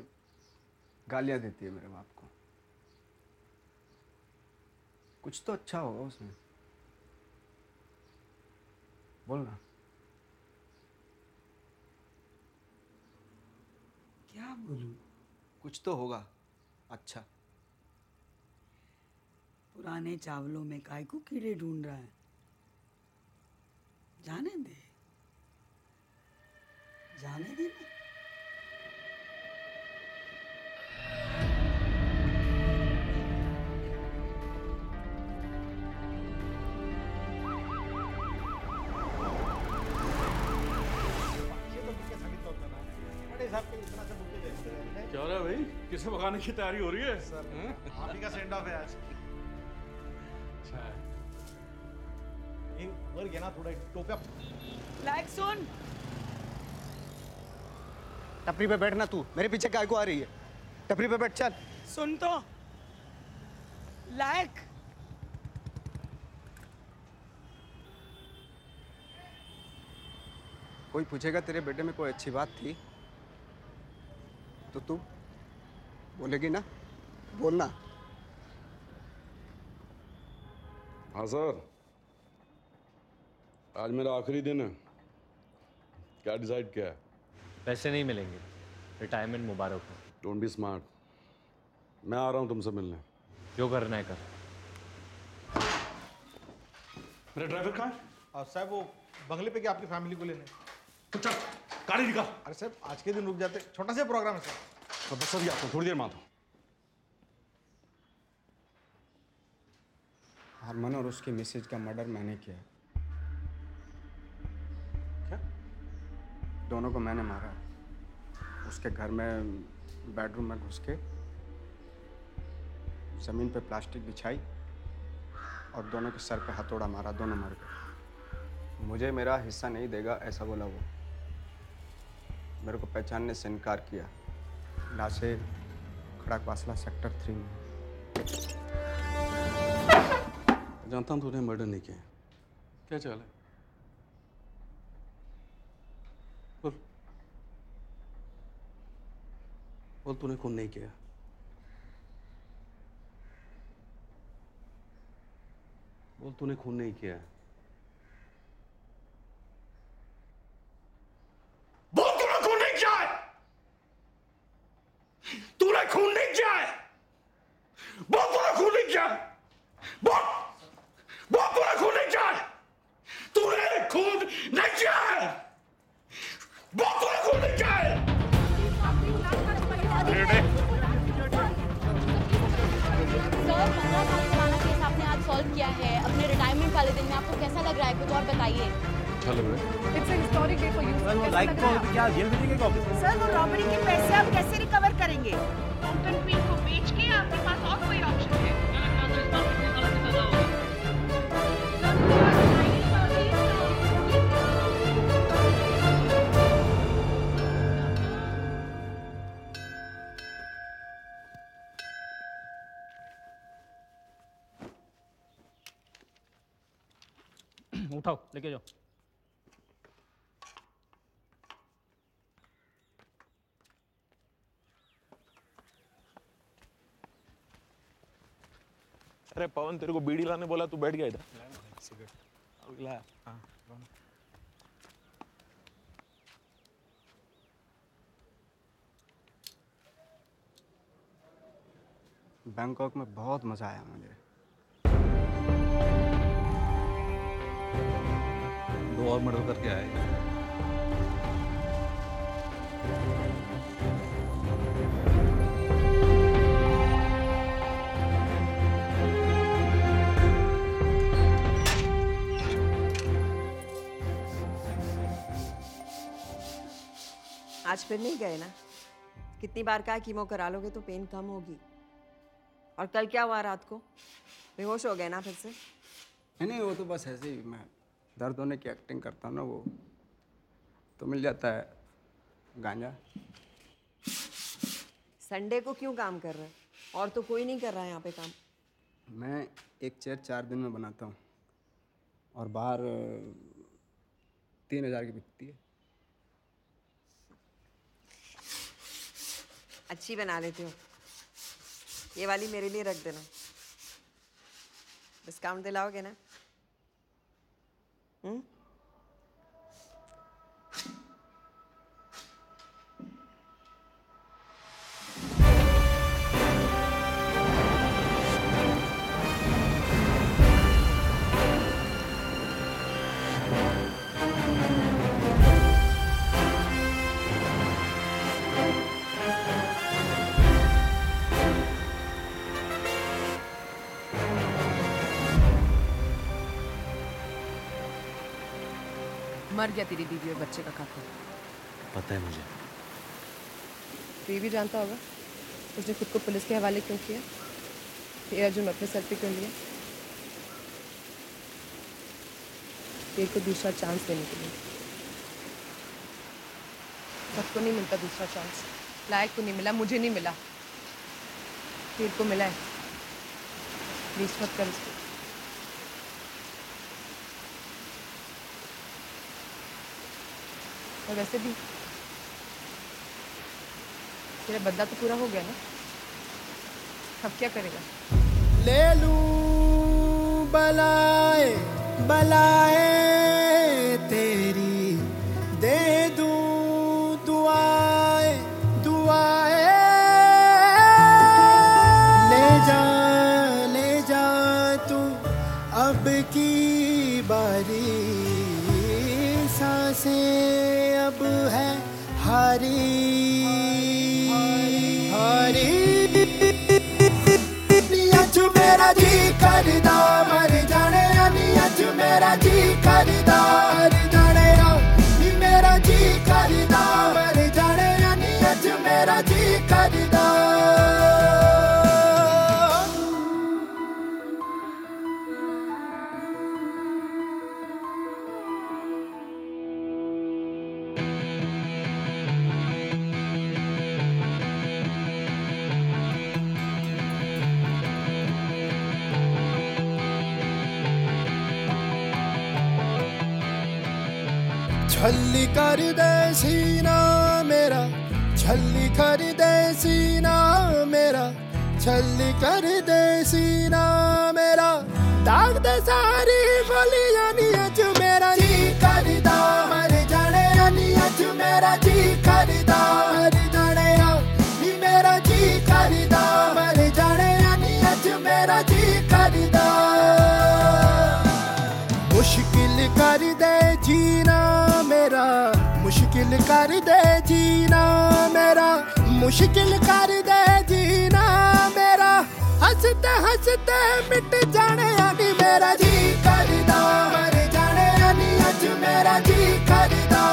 गालियाँ देती है मेरे बाप को। कुछ तो अच्छा होगा उसमें। बोल ना। क्या बोलूँ? कुछ तो होगा। अच्छा। पुराने चावलों में काय को कीड़े ढूंढ रहा है? जाने दे। जाने दे ना। भाई भगाने की तैयारी हो रही है? सर आप ही का सेंड ऑफ़ है आज। अच्छा है। वर घे ना थोडं टोप्या। लाइक सुन। टपरी पे बैठना तू मेरे पीछे काय को आ रही है। टपरी पे बैठ चल। सुन तो। लायक कोई पूछेगा तेरे बेटे में कोई अच्छी बात थी? तो तू? बोलेगी ना? बोलना। हाँ सर। आज मेरा आखिरी दिन है। क्या डिसाइड किया है? पैसे नहीं मिलेंगे। रिटायरमेंट मुबारक हो। डोंट बी स्मार्ट मैं आ रहा हूँ तुमसे मिलने। जो करना है कर। मेरा ड्राइवर कहाँ है? और साहब वो बंगले पे क्या आपकी फैमिली को लेने? तो चल गाड़ी निकाल। अरे साहब आज के दिन रुक जाते। छोटा सा प्रोग्राम है सर तो बस अभी आता थोड़ी देर में आता हूँ हरमन और उसके मिसेज का मर्डर मैंने किया। क्या? दोनों को मैंने मारा। उसके घर में बेडरूम में घुस के ज़मीन पे प्लास्टिक बिछाई और दोनों के सर पे हथौड़ा मारा दोनों मर गए। मुझे मेरा हिस्सा नहीं देगा ऐसा बोला वो। मेरे को पहचानने से इनकार किया। लाशें खड़ाकवासला सेक्टर थ्री में। जानता हूँ तूने मर्डर नहीं किया। क्या चाल है? बोल। बोल, तूने खून नहीं किया। बोल, तूने खून नहीं किया। है। वाले दिन में आपको कैसा लग रहा है? कुछ और बताइए। अच्छा लग रहा है। It's a historic day for you वो लाइक को क्या जेल भेजेंगे क्या ऑफ़िस सर वो रॉबरी के पैसे आप कैसे रिकवर करेंगे? क्वीन को बेच के आपके पास और कोई ऑप्शन उठाओ लेके जाओ। अरे पवन तेरे को बीड़ी लाने बोला तू बैठ गया इधर। अगला हाँ। बैंकॉक में बहुत मज़ा आया मुझे। दो और मर्डर करके आए। आज फिर नहीं गए ना? कितनी बार कहा कीमो करा लोगे तो पेन कम होगी। और कल क्या हुआ रात को? बेहोश हो गए ना फिर से? नहीं वो तो बस ऐसे ही मैं दर्द होने की एक्टिंग करता हूँ ना वो तो मिल जाता है गांजा। संडे को क्यों काम कर रहे हो? और तो कोई नहीं कर रहा है यहाँ पे काम। मैं एक चेयर चार दिन में बनाता हूँ और बाहर तीन हज़ार की बिकती है। अच्छी बना लेते हो। ये वाली मेरे लिए रख देना। डिस्काउंट दिलाओगे ना? हम्म मर गया तेरी बीवी और बच्चे का काका पता है मुझे। तो भी जानता होगा उसने खुद को पुलिस के हवाले क्यों किया? ये अर्जुन अपने सर पे क्यों लिया? तेरे को दूसरा चांस देने के लिए। सबको नहीं मिलता दूसरा चांस लायक को नहीं मिला मुझे नहीं मिला। तेरे को मिला है। मत कर इसको। और वैसे भी तेरा बदला तो पूरा हो गया ना? अब क्या करेगा? ले लूँ, बलाए बलाए। ਹਰੀ ਹਰੀ। ਨੀਆਂ ਚ ਮੇਰਾ ਜੀ ਕਰਦਾ, ਮਰ ਜਾਣੇ ਨੀਆਂ ਚ ਮੇਰਾ ਜੀ ਕਰਦਾ, ਮਰ ਜਾਣੇ ਨੀ ਮੇਰਾ ਜੀ ਕਰਦਾ, ਮਰ ਜਾਣੇ ਨੀਆਂ ਚ ਮੇਰਾ ਜੀ ਕਰਦਾ। ਛੱਲੀ ਕਰਦੇ ਸੀਨਾ ਮੇਰਾ, ਛੱਲੀ ਕਰਦੇ ਸੀਨਾ ਮੇਰਾ, ਛੱਲੀ ਕਰਦੇ ਸੀਨਾ ਮੇਰਾ। ਦਾਗ ਦੇ ਸਾਰੀ ਬੋਲੀਆਂ ਨੀ ਅੱਜ ਮੇਰਾ ਜੀ ਕਰਦਾ ਮਰ ਜਾਣੇ ਨੀ ਅੱਜ ਮੇਰਾ ਜੀ ਕਰਦਾ ਮਰ ਜਾਣੇ ਨੀ ਮੇਰਾ ਜੀ ਕਰਦਾ ਮਰ ਜਾਣੇ ਨੀ ਅੱਜ ਮੇਰਾ ਜੀ ਕਰਦਾ। ਮੁਸ਼ਕਿਲ ਕਰਦੇ ਮੁਸ਼ਕਿਲ ਕਰ ਦੇ ਜੀਣਾ ਮੇਰਾ, ਮੁਸ਼ਕਿਲ ਕਰ ਦੇ ਜੀਣਾ ਮੇਰਾ। ਹੱਸਦੇ ਹੱਸਦੇ ਮਿਟ ਜਾਣੇ ਨੀ ਮੇਰਾ ਜੀ ਕਰਦਾ। ਮਰ ਜਾਣੇ ਨੀ ਅੱਜ ਮੇਰਾ ਜੀ ਕਰਦਾ।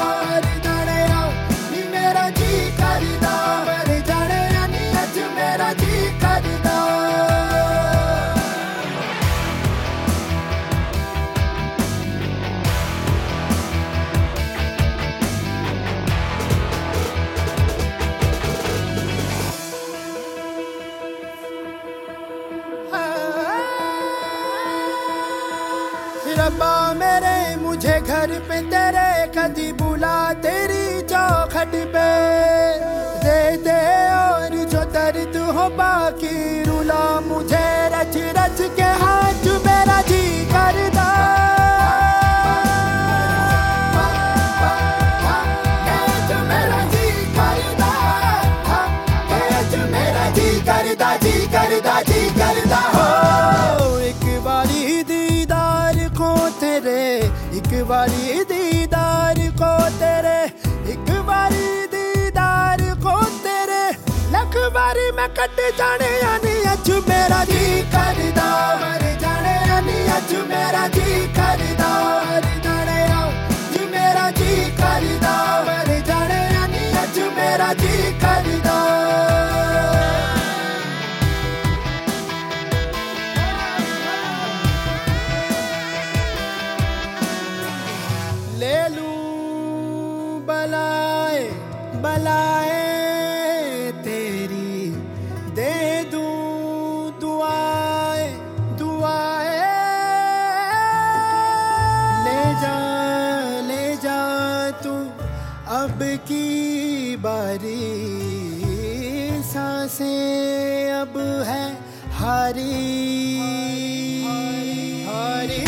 कदी बुला तेरी चौखट पे। दे दे और जो दर्द हो बाकी, रुला मुझे रच रच के हाथ मेरा जी जी करदा एक बारी दीदार को तेरे, एक बारी लख बारी मैं कट जाने यानी अज मेरा जी करदा मर जाने यानी अज मेरा जी करदा मर जाने अज मेरा जी करदा मर जाने यानी अज मेरा जी करदा ले Hari Hari. Hari